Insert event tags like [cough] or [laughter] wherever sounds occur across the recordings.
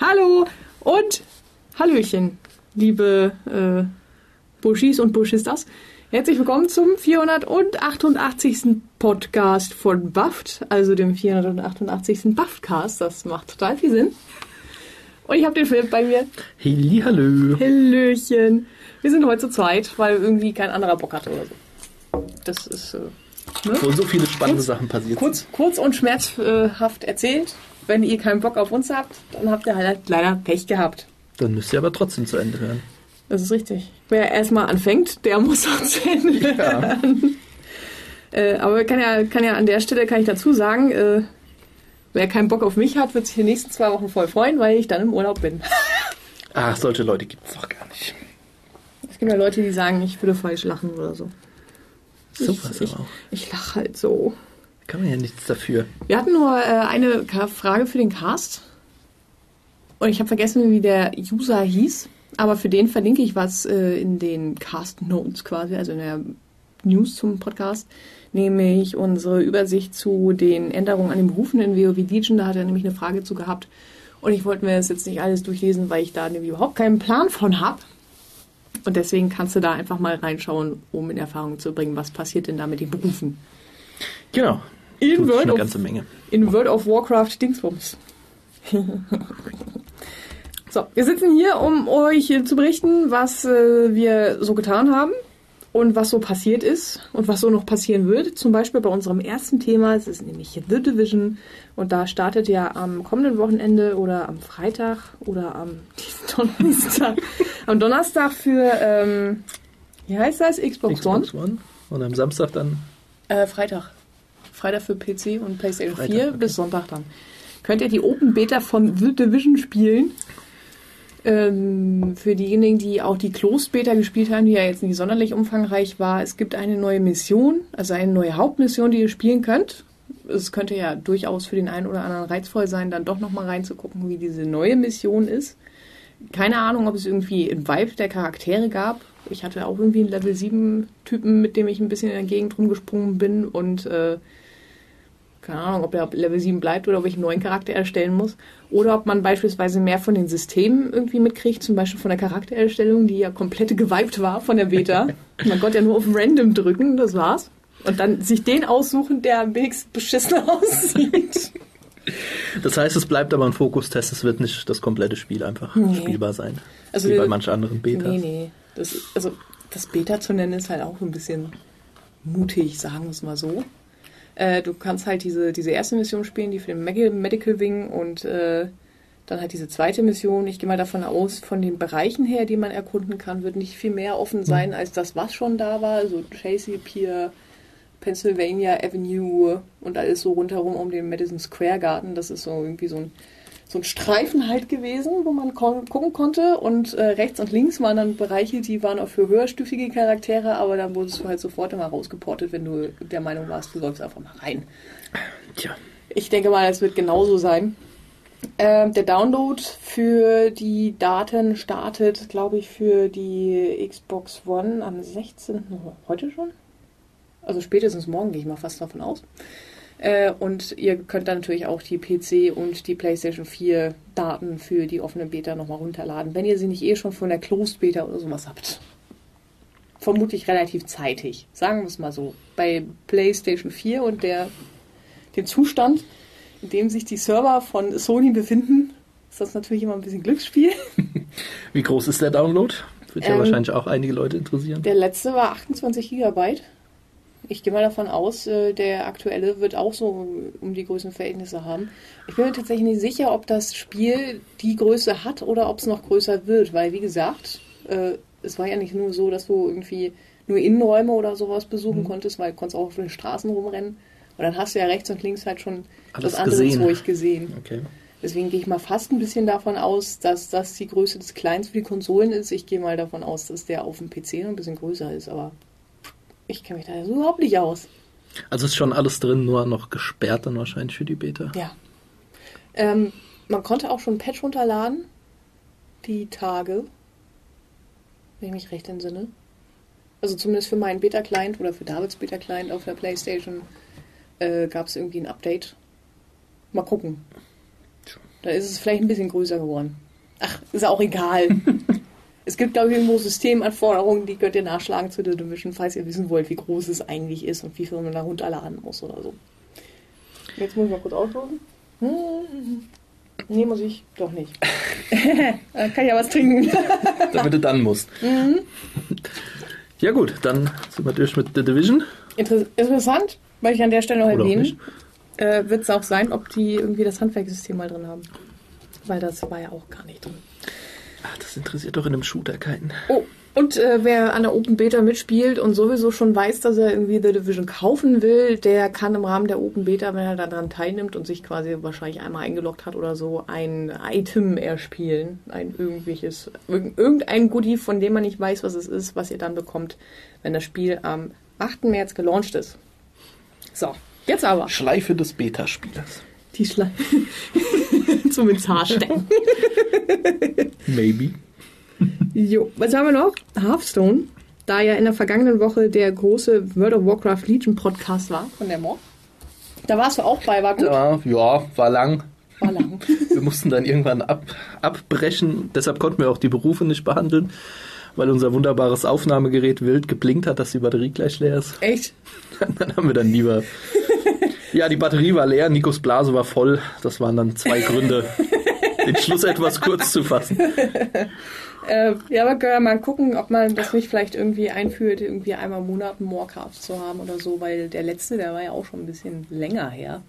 Hallo und Hallöchen, liebe äh, Buschis und Buschistas. Herzlich willkommen zum 488. Podcast von Buffed, also dem 488. Buffcast. Das macht total viel Sinn. Und ich habe den Philipp bei mir. Halli, hallo. Hallöchen. Wir sind heute zu zweit, weil irgendwie kein anderer Bock hatte oder so. Das ist äh, ne? Wo so viele spannende Sachen passiert kurz. Kurz und schmerzhaft erzählt. Wenn ihr keinen Bock auf uns habt, dann habt ihr halt leider Pech gehabt. Dann müsst ihr aber trotzdem zu Ende hören. Das ist richtig. Wer erstmal anfängt, der muss auch zu Ende ja. hören. Äh, aber kann ja, kann ja an der Stelle kann ich dazu sagen, äh, wer keinen Bock auf mich hat, wird sich die nächsten zwei Wochen voll freuen, weil ich dann im Urlaub bin. Ach, [laughs] solche Leute gibt es doch gar nicht. Es gibt ja Leute, die sagen, ich würde falsch lachen oder so. So was ich, auch. Ich, ich lache halt so. Kann man ja nichts dafür. Wir hatten nur äh, eine Frage für den Cast. Und ich habe vergessen, wie der User hieß. Aber für den verlinke ich was äh, in den Cast Notes quasi, also in der News zum Podcast. Nämlich unsere Übersicht zu den Änderungen an den Berufen in WoW Legion. Da hat er nämlich eine Frage zu gehabt. Und ich wollte mir das jetzt nicht alles durchlesen, weil ich da nämlich überhaupt keinen Plan von habe. Und deswegen kannst du da einfach mal reinschauen, um in Erfahrung zu bringen, was passiert denn da mit den Berufen. Genau. In, World of, in World of Warcraft Dingsbums. [laughs] so, wir sitzen hier, um euch zu berichten, was äh, wir so getan haben und was so passiert ist und was so noch passieren wird. Zum Beispiel bei unserem ersten Thema, es ist nämlich The Division und da startet ja am kommenden Wochenende oder am Freitag oder am [laughs] Donnerstag, am Donnerstag für, ähm, wie heißt das, Xbox, Xbox One? One. Und am Samstag dann? Äh, Freitag. Freitag für PC und PlayStation Freitag, 4 okay. bis Sonntag dann. Könnt ihr die Open Beta von The Division spielen? Ähm, für diejenigen, die auch die Closed Beta gespielt haben, die ja jetzt nicht sonderlich umfangreich war, es gibt eine neue Mission, also eine neue Hauptmission, die ihr spielen könnt. Es könnte ja durchaus für den einen oder anderen reizvoll sein, dann doch nochmal reinzugucken, wie diese neue Mission ist. Keine Ahnung, ob es irgendwie ein Vibe der Charaktere gab. Ich hatte auch irgendwie einen Level 7 Typen, mit dem ich ein bisschen in der Gegend rumgesprungen bin und äh, keine Ahnung, ob er Level 7 bleibt oder ob ich einen neuen Charakter erstellen muss. Oder ob man beispielsweise mehr von den Systemen irgendwie mitkriegt, zum Beispiel von der Charaktererstellung, die ja komplett [laughs] geweibt war von der Beta. man konnte ja nur auf Random drücken, das war's. Und dann sich den aussuchen, der am wenigsten beschissen [laughs] aussieht. Das heißt, es bleibt aber ein Fokustest, es wird nicht das komplette Spiel einfach nee. spielbar sein. Also wie bei manchen anderen Betas. Nee, nee. Das, also das Beta zu nennen ist halt auch ein bisschen mutig, sagen wir es mal so. Äh, du kannst halt diese, diese erste Mission spielen, die für den Medical Wing und äh, dann halt diese zweite Mission. Ich gehe mal davon aus, von den Bereichen her, die man erkunden kann, wird nicht viel mehr offen sein mhm. als das, was schon da war. Also Chasey Pier, Pennsylvania Avenue und alles so rundherum um den Madison Square Garden. Das ist so irgendwie so ein so ein Streifen halt gewesen, wo man gucken konnte. Und äh, rechts und links waren dann Bereiche, die waren auch für höherstufige Charaktere, aber dann wurdest du halt sofort immer rausgeportet, wenn du der Meinung warst, du sollst einfach mal rein. Tja. Ich denke mal, es wird genauso sein. Ähm, der Download für die Daten startet, glaube ich, für die Xbox One am 16. heute schon? Also spätestens morgen gehe ich mal fast davon aus. Äh, und ihr könnt dann natürlich auch die PC und die PlayStation 4 Daten für die offene Beta nochmal runterladen, wenn ihr sie nicht eh schon von der Closed Beta oder sowas habt. Vermutlich relativ zeitig, sagen wir es mal so. Bei PlayStation 4 und der, dem Zustand, in dem sich die Server von Sony befinden, ist das natürlich immer ein bisschen Glücksspiel. [laughs] Wie groß ist der Download? Wird ja ähm, wahrscheinlich auch einige Leute interessieren. Der letzte war 28 Gigabyte. Ich gehe mal davon aus, äh, der aktuelle wird auch so um die Größenverhältnisse haben. Ich bin mir tatsächlich nicht sicher, ob das Spiel die Größe hat oder ob es noch größer wird, weil wie gesagt, äh, es war ja nicht nur so, dass du irgendwie nur Innenräume oder sowas besuchen mhm. konntest, weil du konntest auch auf den Straßen rumrennen. Und dann hast du ja rechts und links halt schon Alles das andere gesehen. Gesehen. Okay. Deswegen gehe ich mal fast ein bisschen davon aus, dass das die Größe des Kleins für die Konsolen ist. Ich gehe mal davon aus, dass der auf dem PC noch ein bisschen größer ist, aber ich kenne mich da so überhaupt nicht aus. Also ist schon alles drin, nur noch gesperrt dann wahrscheinlich für die Beta. Ja. Ähm, man konnte auch schon ein Patch runterladen. Die Tage. Wenn ich mich recht entsinne. Also zumindest für meinen Beta-Client oder für Davids Beta-Client auf der Playstation äh, gab es irgendwie ein Update. Mal gucken. Da ist es vielleicht ein bisschen größer geworden. Ach, ist auch egal. [laughs] es gibt, glaube ich, irgendwo Systemanforderungen, die könnt ihr nachschlagen zu der Division, falls ihr wissen wollt, wie groß es eigentlich ist und wie viel man da runterladen muss oder so. Jetzt muss ich mal kurz auslosen. Hm. Nee, muss ich doch nicht. [laughs] da kann ich ja was trinken. [laughs] Damit du dann musst. Mhm. Ja gut, dann sind wir durch mit The Division. Inter interessant, weil ich an der Stelle noch erwähnen, äh, wird es auch sein, ob die irgendwie das Handwerkssystem mal drin haben. Weil das war ja auch gar nicht drin. Ach, das interessiert doch in einem Shooter keinen. Oh, und äh, wer an der Open Beta mitspielt und sowieso schon weiß, dass er irgendwie The Division kaufen will, der kann im Rahmen der Open Beta, wenn er daran teilnimmt und sich quasi wahrscheinlich einmal eingeloggt hat oder so, ein Item erspielen. Ein irgendwelches, irgendein Goodie, von dem man nicht weiß, was es ist, was ihr dann bekommt, wenn das Spiel am 8. März gelauncht ist. So, jetzt aber. Schleife des Beta-Spielers. Die Schleife. [laughs] Zum ins Haar stecken. [laughs] Maybe. Jo, was haben wir noch? Hearthstone. Da ja in der vergangenen Woche der große World of Warcraft Legion Podcast war von der Mo. Da warst du auch bei, war gut? Ja, ja war lang. War lang. [laughs] wir mussten dann irgendwann ab, abbrechen. Deshalb konnten wir auch die Berufe nicht behandeln, weil unser wunderbares Aufnahmegerät wild geblinkt hat, dass die Batterie gleich leer ist. Echt? [laughs] dann haben wir dann lieber. Ja, die Batterie war leer, Nikos Blase war voll. Das waren dann zwei [laughs] Gründe, den Schluss etwas kurz zu fassen. Äh, ja, aber können wir mal gucken, ob man das nicht vielleicht irgendwie einführt, irgendwie einmal im Monat einen Morecast zu haben oder so, weil der letzte, der war ja auch schon ein bisschen länger her.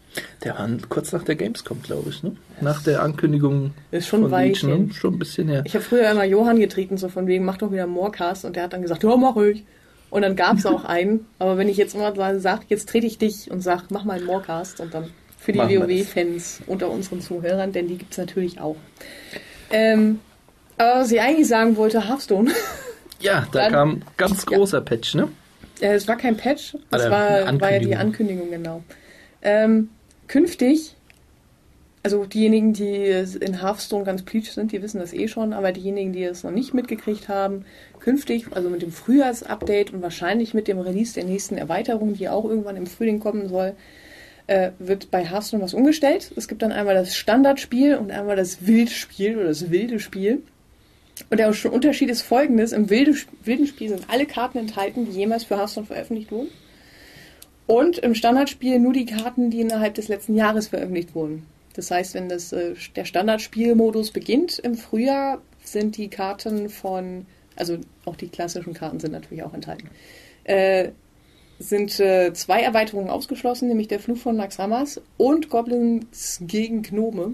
Der war kurz nach der Gamescom, glaube ich, ne? Nach der Ankündigung ist schon von weit Legion, ne? schon ein bisschen her. Ich habe früher immer Johann getreten, so von wegen, mach doch wieder einen Morecast und der hat dann gesagt, ja, mach ich. Und dann gab es auch einen, aber wenn ich jetzt immer sage, jetzt trete ich dich und sag, mach mal einen Morecast und dann für die WoW-Fans unter unseren Zuhörern, denn die gibt es natürlich auch. Ähm, aber was ich eigentlich sagen wollte, Hearthstone. [laughs] Ja, da Dann, kam ganz großer ja. Patch, ne? Ja, es war kein Patch, das war, war ja die Ankündigung, genau. Ähm, künftig, also diejenigen, die in Hearthstone ganz pleatsch sind, die wissen das eh schon, aber diejenigen, die es noch nicht mitgekriegt haben, künftig, also mit dem Frühjahrsupdate und wahrscheinlich mit dem Release der nächsten Erweiterung, die auch irgendwann im Frühling kommen soll, äh, wird bei Hearthstone was umgestellt. Es gibt dann einmal das Standardspiel und einmal das Wildspiel oder das wilde Spiel. Und der Unterschied ist folgendes: Im wilden Spiel sind alle Karten enthalten, die jemals für Hearthstone veröffentlicht wurden. Und im Standardspiel nur die Karten, die innerhalb des letzten Jahres veröffentlicht wurden. Das heißt, wenn das, äh, der Standardspielmodus beginnt im Frühjahr, sind die Karten von, also auch die klassischen Karten sind natürlich auch enthalten, äh, sind äh, zwei Erweiterungen ausgeschlossen, nämlich der Fluch von Naxamas und Goblins gegen Gnome.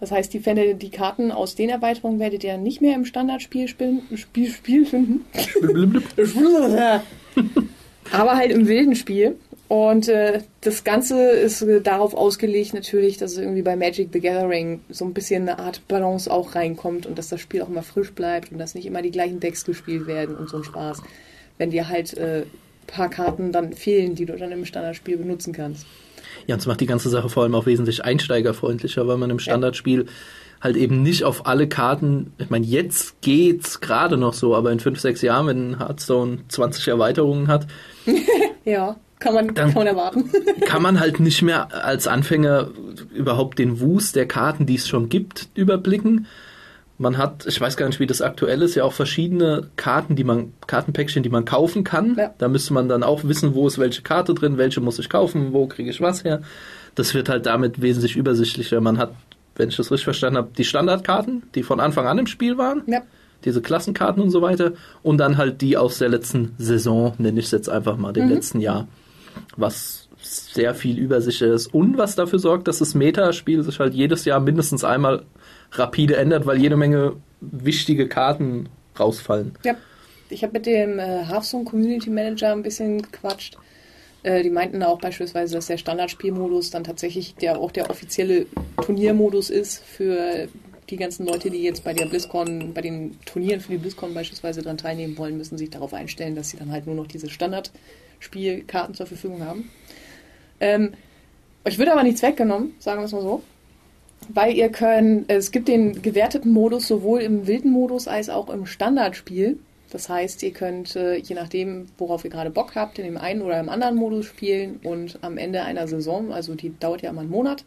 Das heißt, die, Fälle, die Karten aus den Erweiterungen werdet ihr nicht mehr im Standardspiel spielen, Spiel, Spiel finden. [laughs] Aber halt im wilden Spiel. Und äh, das Ganze ist äh, darauf ausgelegt natürlich, dass es irgendwie bei Magic the Gathering so ein bisschen eine Art Balance auch reinkommt und dass das Spiel auch immer frisch bleibt und dass nicht immer die gleichen Decks gespielt werden und so ein Spaß. Wenn dir halt äh, paar Karten dann fehlen, die du dann im Standardspiel benutzen kannst. Ja, und es macht die ganze Sache vor allem auch wesentlich einsteigerfreundlicher, weil man im Standardspiel ja. halt eben nicht auf alle Karten, ich meine, jetzt geht's gerade noch so, aber in fünf, sechs Jahren, wenn Hearthstone 20 Erweiterungen hat, [laughs] ja. Kann man, kann man erwarten. [laughs] kann man halt nicht mehr als Anfänger überhaupt den Wust der Karten, die es schon gibt, überblicken. Man hat, ich weiß gar nicht, wie das aktuell ist, ja auch verschiedene Karten, die man, Kartenpäckchen, die man kaufen kann. Ja. Da müsste man dann auch wissen, wo ist welche Karte drin, welche muss ich kaufen, wo kriege ich was her. Das wird halt damit wesentlich übersichtlicher. Man hat, wenn ich das richtig verstanden habe, die Standardkarten, die von Anfang an im Spiel waren. Ja. Diese Klassenkarten und so weiter. Und dann halt die aus der letzten Saison, nenne ich es jetzt einfach mal, dem mhm. letzten Jahr. Was sehr viel übersichtlicher ist und was dafür sorgt, dass das Metaspiel sich halt jedes Jahr mindestens einmal rapide ändert, weil jede Menge wichtige Karten rausfallen. Ja, ich habe mit dem äh, Hearthstone Community Manager ein bisschen gequatscht. Äh, die meinten auch beispielsweise, dass der Standardspielmodus dann tatsächlich der, auch der offizielle Turniermodus ist für die ganzen Leute, die jetzt bei der BlizzCon, bei den Turnieren für die BlizzCon beispielsweise daran teilnehmen wollen, müssen sich darauf einstellen, dass sie dann halt nur noch diese Standardspielkarten zur Verfügung haben. Ähm, euch wird aber nichts weggenommen, sagen wir es mal so weil ihr könnt, es gibt den gewerteten Modus sowohl im wilden Modus als auch im Standardspiel. Das heißt, ihr könnt, äh, je nachdem, worauf ihr gerade Bock habt, in dem einen oder im anderen Modus spielen und am Ende einer Saison, also die dauert ja immer einen Monat,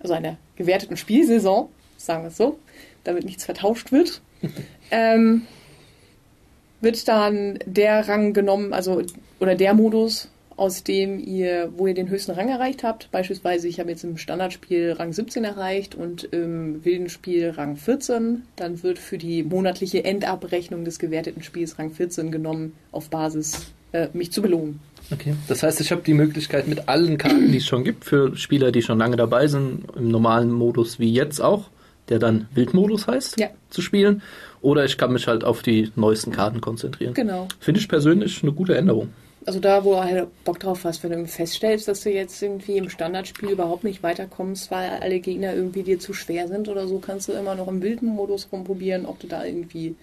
also einer gewerteten Spielsaison, sagen wir es so, damit nichts vertauscht wird, [laughs] ähm, wird dann der Rang genommen, also oder der Modus, aus dem ihr, wo ihr den höchsten Rang erreicht habt. Beispielsweise, ich habe jetzt im Standardspiel Rang 17 erreicht und im wilden Spiel Rang 14. Dann wird für die monatliche Endabrechnung des gewerteten Spiels Rang 14 genommen, auf Basis äh, mich zu belohnen. Okay, das heißt, ich habe die Möglichkeit mit allen Karten, die es schon gibt, für Spieler, die schon lange dabei sind, im normalen Modus wie jetzt auch, der dann Wildmodus heißt, Ja. zu spielen. Oder ich kann mich halt auf die neuesten Karten konzentrieren. Genau. Finde ich persönlich eine gute Änderung. Also da, wo du halt Bock drauf hast, wenn du feststellst, dass du jetzt irgendwie im Standardspiel überhaupt nicht weiterkommst, weil alle Gegner irgendwie dir zu schwer sind oder so, kannst du immer noch im wilden Modus rumprobieren, ob du da irgendwie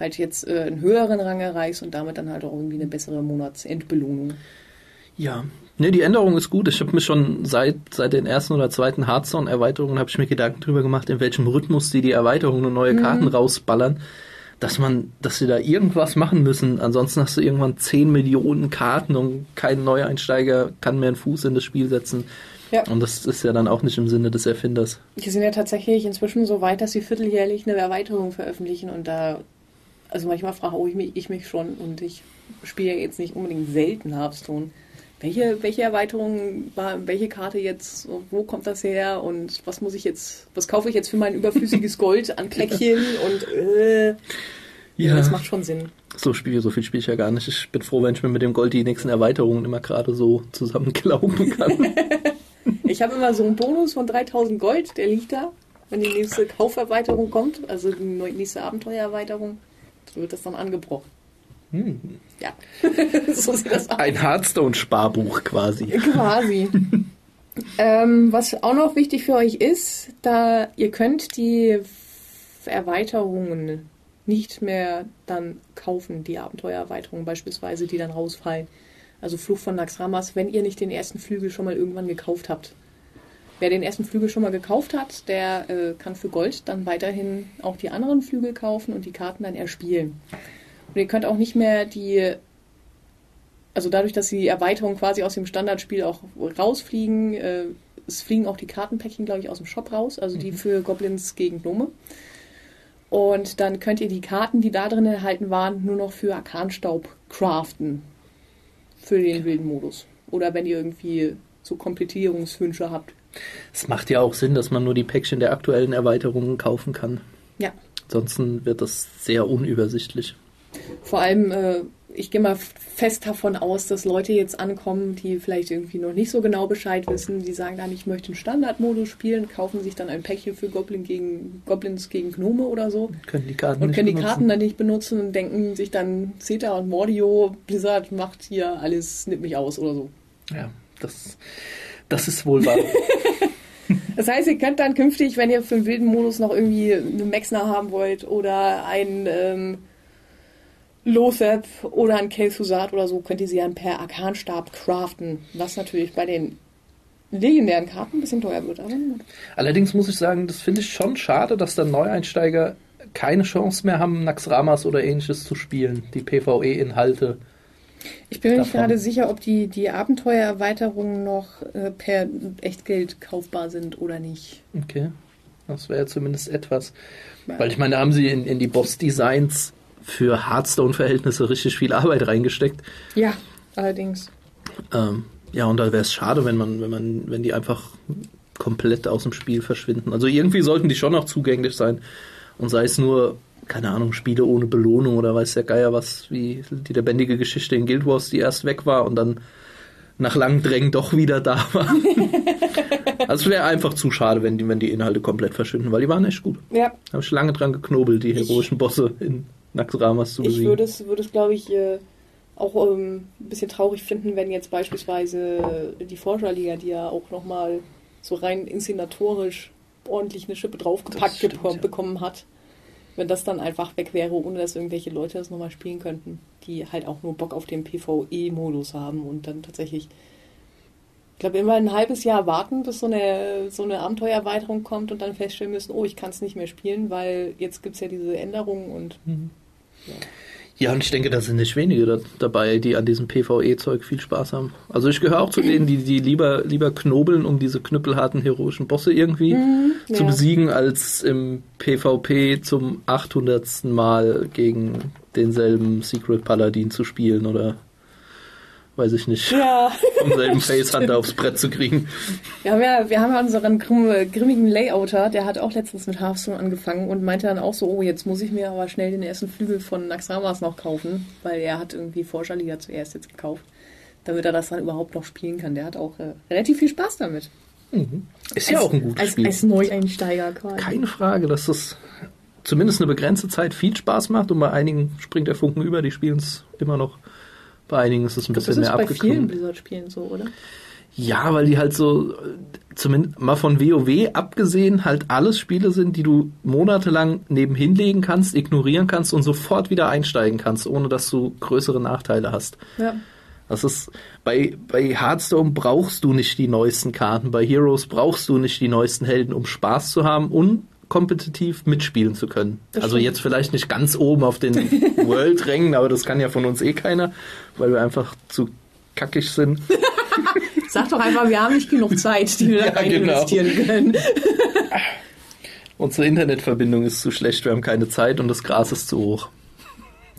halt jetzt äh, einen höheren Rang erreichst und damit dann halt auch irgendwie eine bessere Monatsendbelohnung. Ja, ne, die Änderung ist gut. Ich habe mir schon seit, seit den ersten oder zweiten Hearthstone-Erweiterungen habe ich mir Gedanken drüber gemacht, in welchem Rhythmus die die Erweiterungen und neue Karten rausballern. Dass man, dass sie da irgendwas machen müssen. Ansonsten hast du irgendwann 10 Millionen Karten und kein Neueinsteiger kann mehr einen Fuß in das Spiel setzen. Ja. Und das ist ja dann auch nicht im Sinne des Erfinders. Die sind ja tatsächlich inzwischen so weit, dass sie vierteljährlich eine Erweiterung veröffentlichen und da, also manchmal frage ich mich, ich mich schon und ich spiele ja jetzt nicht unbedingt selten Hearthstone. Welche, welche Erweiterung war, welche Karte jetzt, wo kommt das her und was muss ich jetzt, was kaufe ich jetzt für mein überflüssiges Gold an Päckchen [laughs] und äh, ja. das macht schon Sinn. So Spiele, so viel spiele ich ja gar nicht. Ich bin froh, wenn ich mir mit dem Gold die nächsten Erweiterungen immer gerade so zusammenklauben [laughs] kann. [laughs] Ich habe immer so einen Bonus von 3000 Gold, der liegt da, wenn die nächste Kauferweiterung kommt, also die nächste Abenteuererweiterung, so wird das dann angebrochen. Hm. Ja, [laughs] so sieht das aus. Ein Hearthstone-Sparbuch quasi. Quasi. [laughs] ähm, was auch noch wichtig für euch ist, da ihr könnt die Erweiterungen nicht mehr dann kaufen, die Abenteuererweiterungen beispielsweise, die dann rausfallen. Also Fluch von Naxxramas, wenn ihr nicht den ersten Flügel schon mal irgendwann gekauft habt. Wer den ersten Flügel schon mal gekauft hat, der äh, kann für Gold dann weiterhin auch die anderen Flügel kaufen und die Karten dann erspielen. Und ihr könnt auch nicht mehr die also dadurch, dass die Erweiterungen quasi aus dem Standardspiel auch rausfliegen, äh, es fliegen auch die Kartenpäckchen, glaube ich, aus dem Shop raus, also die für Goblins gegen Gnome. Und dann könnt ihr die Karten, die da drin enthalten waren, nur noch für Arkanstaub craften. Für den wilden Modus. Oder wenn ihr irgendwie so Komplettierungswünsche habt. Es macht ja auch Sinn, dass man nur die Päckchen der aktuellen Erweiterungen kaufen kann. Ja. Ansonsten wird das sehr unübersichtlich. Vor allem, äh, ich gehe mal fest davon aus, dass Leute jetzt ankommen, die vielleicht irgendwie noch nicht so genau Bescheid wissen, die sagen dann, ich möchte einen Standardmodus spielen, kaufen sich dann ein Päckchen für Goblin gegen, Goblins gegen Gnome oder so Können die Karten und können die benutzen. Karten dann nicht benutzen und denken sich dann, Zeta und Mordio, Blizzard macht hier alles, nimmt mich aus oder so. Ja, das, das ist wohl wahr. [laughs] [laughs] Das heißt, ihr könnt dann künftig, wenn ihr für den wilden Modus noch irgendwie einen Maxner haben wollt oder einen ähm, Lothep oder einen Kel'Thuzad oder so, könnt ihr sie dann per Arkanstab craften. Was natürlich bei den legendären Karten ein bisschen teuer wird. Allerdings muss ich sagen, das finde ich schon schade, dass dann Neueinsteiger keine Chance mehr haben, Naxxramas oder ähnliches zu spielen. Die PvE-Inhalte. ich bin mir nicht gerade sicher, ob die, die Abenteuererweiterungen noch äh, per Echtgeld kaufbar sind oder nicht. Okay. Das wäre ja zumindest etwas. Weil ich meine, da haben sie in, in die Boss-Designs für Hearthstone-Verhältnisse richtig viel Arbeit reingesteckt. Ja, allerdings. Ähm, ja, und da wäre es schade, wenn man, wenn man, wenn die einfach komplett aus dem Spiel verschwinden. Also irgendwie sollten die schon noch zugänglich sein. Und sei es nur, keine Ahnung, Spiele ohne Belohnung oder weiß der Geier was, wie die lebendige Geschichte in Guild Wars, die erst weg war und dann nach langem Drängen doch wieder da war. [laughs] also es wäre einfach zu schade, wenn die, wenn die Inhalte komplett verschwinden, weil die waren echt gut. Ja, Da habe ich lange dran geknobelt, die heroischen Bosse in Naxxramas zu Ich besiegen. würde es, würde es glaube ich, äh, auch ähm, ein bisschen traurig finden, wenn jetzt beispielsweise die Forscherliga, die ja auch nochmal so rein inszenatorisch ordentlich eine Schippe draufgepackt stimmt, ja. bekommen hat, wenn das dann einfach weg wäre, ohne dass irgendwelche Leute das nochmal spielen könnten, die halt auch nur Bock auf den PvE-Modus haben und dann tatsächlich, ich glaube, immer ein halbes Jahr warten, bis so eine, so eine Abenteuererweiterung kommt und dann feststellen müssen, oh, ich kann es nicht mehr spielen, weil jetzt gibt es ja diese Änderungen und Mhm. Ja. Und ich denke, da sind nicht wenige da, dabei, die an diesem PvE-Zeug viel Spaß haben. Also ich gehöre auch zu denen, die, die lieber, lieber knobeln, um diese knüppelharten heroischen Bosse irgendwie mhm, zu ja. besiegen, als im PvP zum 800. Mal gegen denselben Secret Paladin zu spielen oder weiß ich nicht, ja. [laughs] um selben [laughs] Facehunter aufs Brett zu kriegen. Ja, wir, wir haben ja unseren grimmigen Layouter, der hat auch letztens mit Hearthstone angefangen und meinte dann auch so, oh, jetzt muss ich mir aber schnell den ersten Flügel von Naxxramas noch kaufen, weil er hat irgendwie Forscherliga zuerst jetzt gekauft, damit er das dann überhaupt noch spielen kann. Der hat auch äh, relativ viel Spaß damit. Mhm. Ist als, ja auch ein gutes als, Spiel. Als Neueinsteiger quasi. Keine Frage, dass das zumindest eine begrenzte Zeit viel Spaß macht und bei einigen springt der Funken über, die spielen es immer noch bei einigen ist es ein bisschen mehr abgeklungen. Das ist bei vielen Blizzard-Spielen so, oder? Ja, weil die halt so, zumindest mal von WoW abgesehen, halt alles Spiele sind, die du monatelang nebenhin legen kannst, ignorieren kannst und sofort wieder einsteigen kannst, ohne dass du größere Nachteile hast. Ja. Das ist, bei, bei Hearthstone brauchst du nicht die neuesten Karten, bei Heroes brauchst du nicht die neuesten Helden, um Spaß zu haben und kompetitiv mitspielen zu können. Das also stimmt. jetzt vielleicht nicht ganz oben auf den [laughs] World-Rängen, aber das kann ja von uns eh keiner, weil wir einfach zu kackig sind. [laughs] Sag doch einfach, wir haben nicht genug Zeit, die wir [laughs] ja, da rein genau. investieren können. Unsere Internetverbindung ist zu schlecht, wir haben keine Zeit und das Gras ist zu hoch.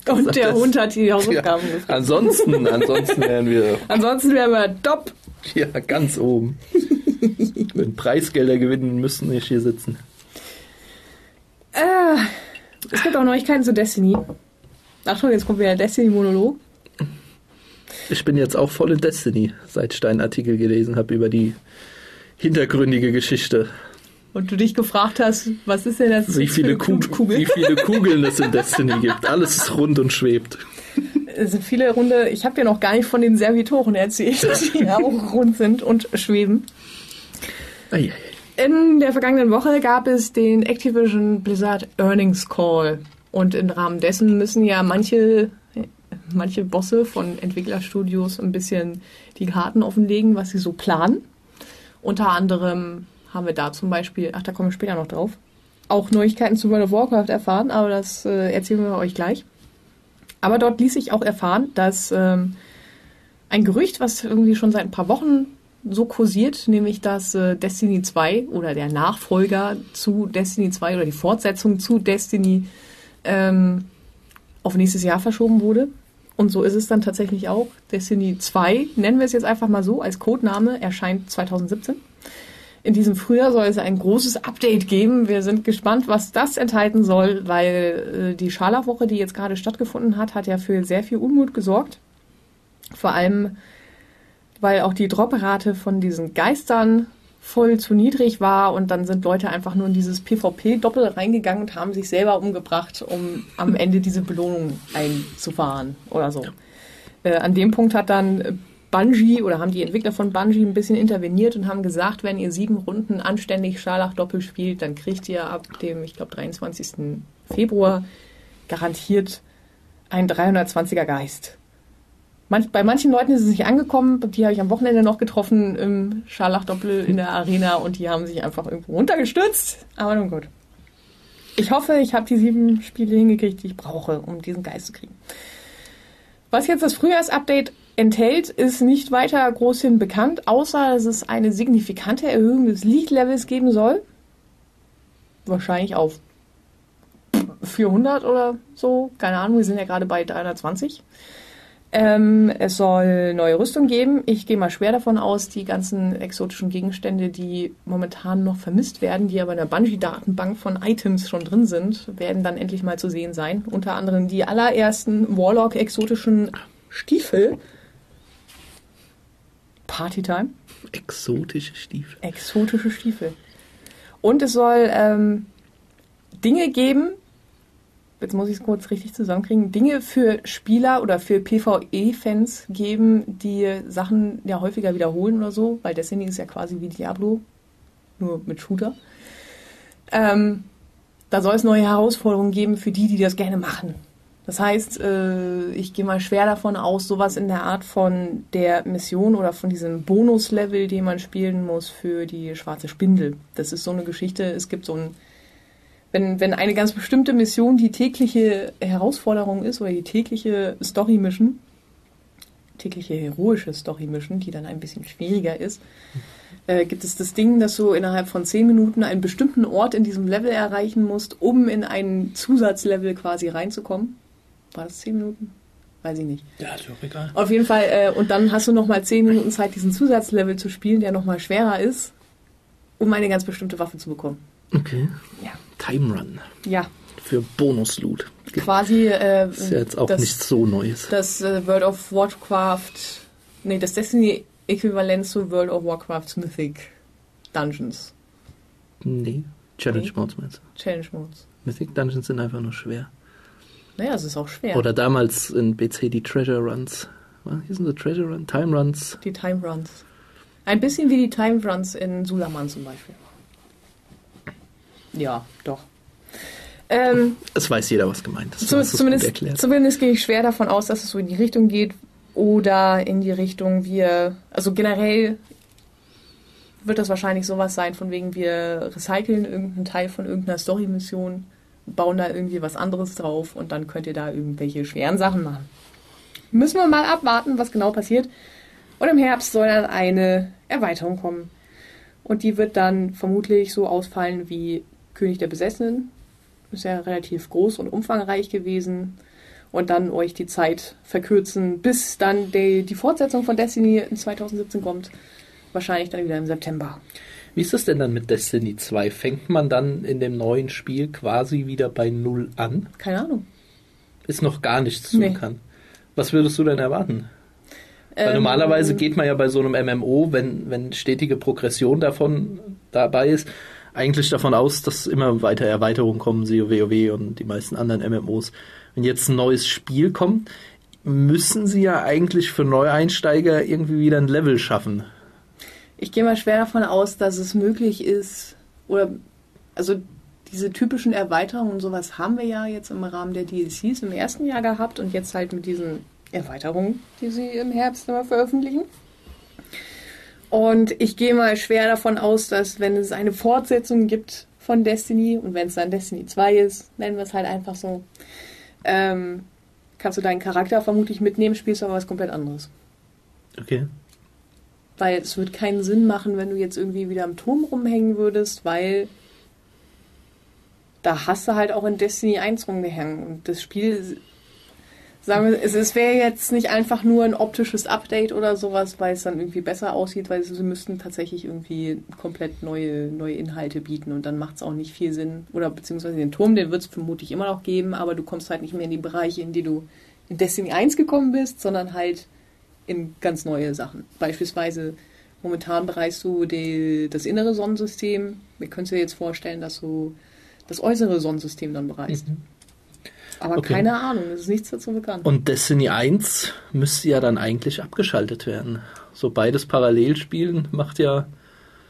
Und der das, Hund hat die Hausaufgaben ja, Ansonsten, ansonsten wären wir. Ansonsten wären wir top. Ja, ganz oben. Wenn Preisgelder gewinnen, müssen wir hier sitzen. Äh, es gibt auch Neuigkeiten zu Destiny. Achtung, jetzt kommt wieder der Destiny-Monolog. Ich bin jetzt auch voll in Destiny, seit ich deinen Artikel gelesen habe über die hintergründige Geschichte. Und du dich gefragt hast, was ist denn das wie viele, Kug Kugel? wie viele Kugeln es in Destiny gibt. Alles ist rund und schwebt. Es sind viele runde. Ich habe dir noch gar nicht von den Servitoren erzählt, [laughs] die auch rund sind und schweben. Eieiei. In der vergangenen Woche gab es den Activision Blizzard Earnings Call. Und im Rahmen dessen müssen ja manche, manche Bosse von Entwicklerstudios ein bisschen die Karten offenlegen, was sie so planen. Unter anderem haben wir da zum Beispiel, ach, da kommen wir später noch drauf, auch Neuigkeiten zu World of Warcraft erfahren, aber das äh, erzählen wir euch gleich. Aber dort ließ sich auch erfahren, dass ähm, ein Gerücht, was irgendwie schon seit ein paar Wochen so kursiert, nämlich dass äh, Destiny 2 oder der Nachfolger zu Destiny 2 oder die Fortsetzung zu Destiny ähm, auf nächstes Jahr verschoben wurde. Und so ist es dann tatsächlich auch. Destiny 2, nennen wir es jetzt einfach mal so, als Codename, erscheint 2017. In diesem Frühjahr soll es ein großes Update geben. Wir sind gespannt, was das enthalten soll, weil äh, die Scharlachwoche, die jetzt gerade stattgefunden hat, hat ja für sehr viel Unmut gesorgt. Vor allem weil auch die Droprate von diesen Geistern voll zu niedrig war und dann sind Leute einfach nur in dieses PvP-Doppel reingegangen und haben sich selber umgebracht, um am [laughs] Ende diese Belohnung einzufahren oder so. Äh, an dem Punkt hat dann Bungie oder haben die Entwickler von Bungie ein bisschen interveniert und haben gesagt, wenn ihr sieben Runden anständig Scharlach-Doppel spielt, dann kriegt ihr ab dem, ich glaube, 23. Februar garantiert einen 320er Geist. Manch, bei manchen Leuten ist es nicht angekommen. Die habe ich am Wochenende noch getroffen im Scharlachdoppel in der Arena und die haben sich einfach irgendwo runtergestürzt. Aber nun gut. Ich hoffe, ich habe die sieben Spiele hingekriegt, die ich brauche, um diesen Geist zu kriegen. Was jetzt das Frühjahrsupdate enthält, ist nicht weiter groß hin bekannt, außer dass es eine signifikante Erhöhung des League-Levels geben soll. Wahrscheinlich auf 400 oder so. Keine Ahnung, wir sind ja gerade bei 320. Ähm, es soll neue Rüstung geben. Ich gehe mal schwer davon aus, die ganzen exotischen Gegenstände, die momentan noch vermisst werden, die aber in der Bungee-Datenbank von Items schon drin sind, werden dann endlich mal zu sehen sein. Unter anderem die allerersten Warlock-exotischen Stiefel. Partytime. Exotische Stiefel. Exotische Stiefel. Und es soll ähm, Dinge geben, jetzt muss ich es kurz richtig zusammenkriegen, Dinge für Spieler oder für PvE-Fans geben, die Sachen ja häufiger wiederholen oder so, weil Destiny ist ja quasi wie Diablo, nur mit Shooter. Ähm, da soll es neue Herausforderungen geben für die, die das gerne machen. Das heißt, äh, ich gehe mal schwer davon aus, sowas in der Art von der Mission oder von diesem Bonuslevel, den man spielen muss für die schwarze Spindel. Das ist so eine Geschichte. Es gibt so ein wenn, wenn eine ganz bestimmte Mission die tägliche Herausforderung ist oder die tägliche Story-Mission, tägliche heroische Story-Mission, die dann ein bisschen schwieriger ist, äh, gibt es das Ding, dass du innerhalb von zehn Minuten einen bestimmten Ort in diesem Level erreichen musst, um in ein Zusatzlevel quasi reinzukommen. War das zehn Minuten? Weiß ich nicht. Ja, ist auch egal. Auf jeden Fall, äh, und dann hast du nochmal zehn Minuten Zeit, diesen Zusatzlevel zu spielen, der nochmal schwerer ist, um eine ganz bestimmte Waffe zu bekommen. Okay. Ja. Time Run. Ja, Für Bonus-Loot. quasi äh, Ist ja jetzt auch das, nichts so Neues. das äh, World of Warcraft, nee, das Destiny-Äquivalent zu World of Warcraft Mythic Dungeons. Nee. Challenge. Modes meinst du? Challenge Modes. Mythic Dungeons sind einfach nur schwer. Naja, es ist auch schwer. Oder damals in BC die Treasure Runs. Was hießen sie Treasure Run? Time Runs? Die Time Runs. Ein bisschen wie die Time Runs in Sulaman zum Beispiel. Ja, doch. Ähm, Es weiß jeder, was gemeint ist. Zum, zumindest, zumindest gehe ich schwer davon aus, dass es so in die Richtung geht oder in die Richtung wir, also generell wird das wahrscheinlich sowas sein, von wegen wir recyceln irgendeinen Teil von irgendeiner Story-Mission, bauen da irgendwie was anderes drauf und dann könnt ihr da irgendwelche schweren Sachen machen. Müssen wir mal abwarten, was genau passiert. Und im Herbst soll dann eine Erweiterung kommen. Und die wird dann vermutlich so ausfallen wie König der Besessenen. Ist ja relativ groß und umfangreich gewesen. Und dann euch die Zeit verkürzen, bis dann die, die Fortsetzung von Destiny in 2017 kommt. Wahrscheinlich dann wieder im September. Wie ist das denn dann mit Destiny 2? Fängt man dann in dem neuen Spiel quasi wieder bei Null an? Keine Ahnung. Ist noch gar nichts tun Nee. kann. Was würdest du denn erwarten? Weil Ähm, normalerweise geht man ja bei so einem MMO, wenn, wenn stetige Progression davon dabei ist, eigentlich davon aus, dass immer weiter Erweiterungen kommen, WoW und die meisten anderen MMOs. Wenn jetzt ein neues Spiel kommt, müssen sie ja eigentlich für Neueinsteiger irgendwie wieder ein Level schaffen. Ich gehe mal schwer davon aus, dass es möglich ist, oder also diese typischen Erweiterungen und sowas haben wir ja jetzt im Rahmen der DLCs im ersten Jahr gehabt und jetzt halt mit diesen Erweiterungen, die sie im Herbst immer veröffentlichen. Und ich gehe mal schwer davon aus, dass wenn es eine Fortsetzung gibt von Destiny und wenn es dann Destiny 2 ist, nennen wir es halt einfach so, ähm, kannst du deinen Charakter vermutlich mitnehmen, spielst aber was komplett anderes. Okay. Weil es wird keinen Sinn machen, wenn du jetzt irgendwie wieder am Turm rumhängen würdest, weil da hast du halt auch in Destiny 1 rumgehangen. Und das Spiel, sagen wir, es, es wäre jetzt nicht einfach nur ein optisches Update oder sowas, weil es dann irgendwie besser aussieht, weil sie müssten tatsächlich irgendwie komplett neue, neue Inhalte bieten und dann macht es auch nicht viel Sinn. Oder beziehungsweise den Turm, den wird es vermutlich immer noch geben, aber du kommst halt nicht mehr in die Bereiche, in die du in Destiny 1 gekommen bist, sondern halt in ganz neue Sachen. Beispielsweise momentan bereist du die, das innere Sonnensystem. Wir können dir jetzt vorstellen, dass du das äußere Sonnensystem dann bereist. Aber Okay. keine Ahnung, es ist nichts dazu bekannt. Und Destiny 1 müsste ja dann eigentlich abgeschaltet werden. So beides parallel spielen macht ja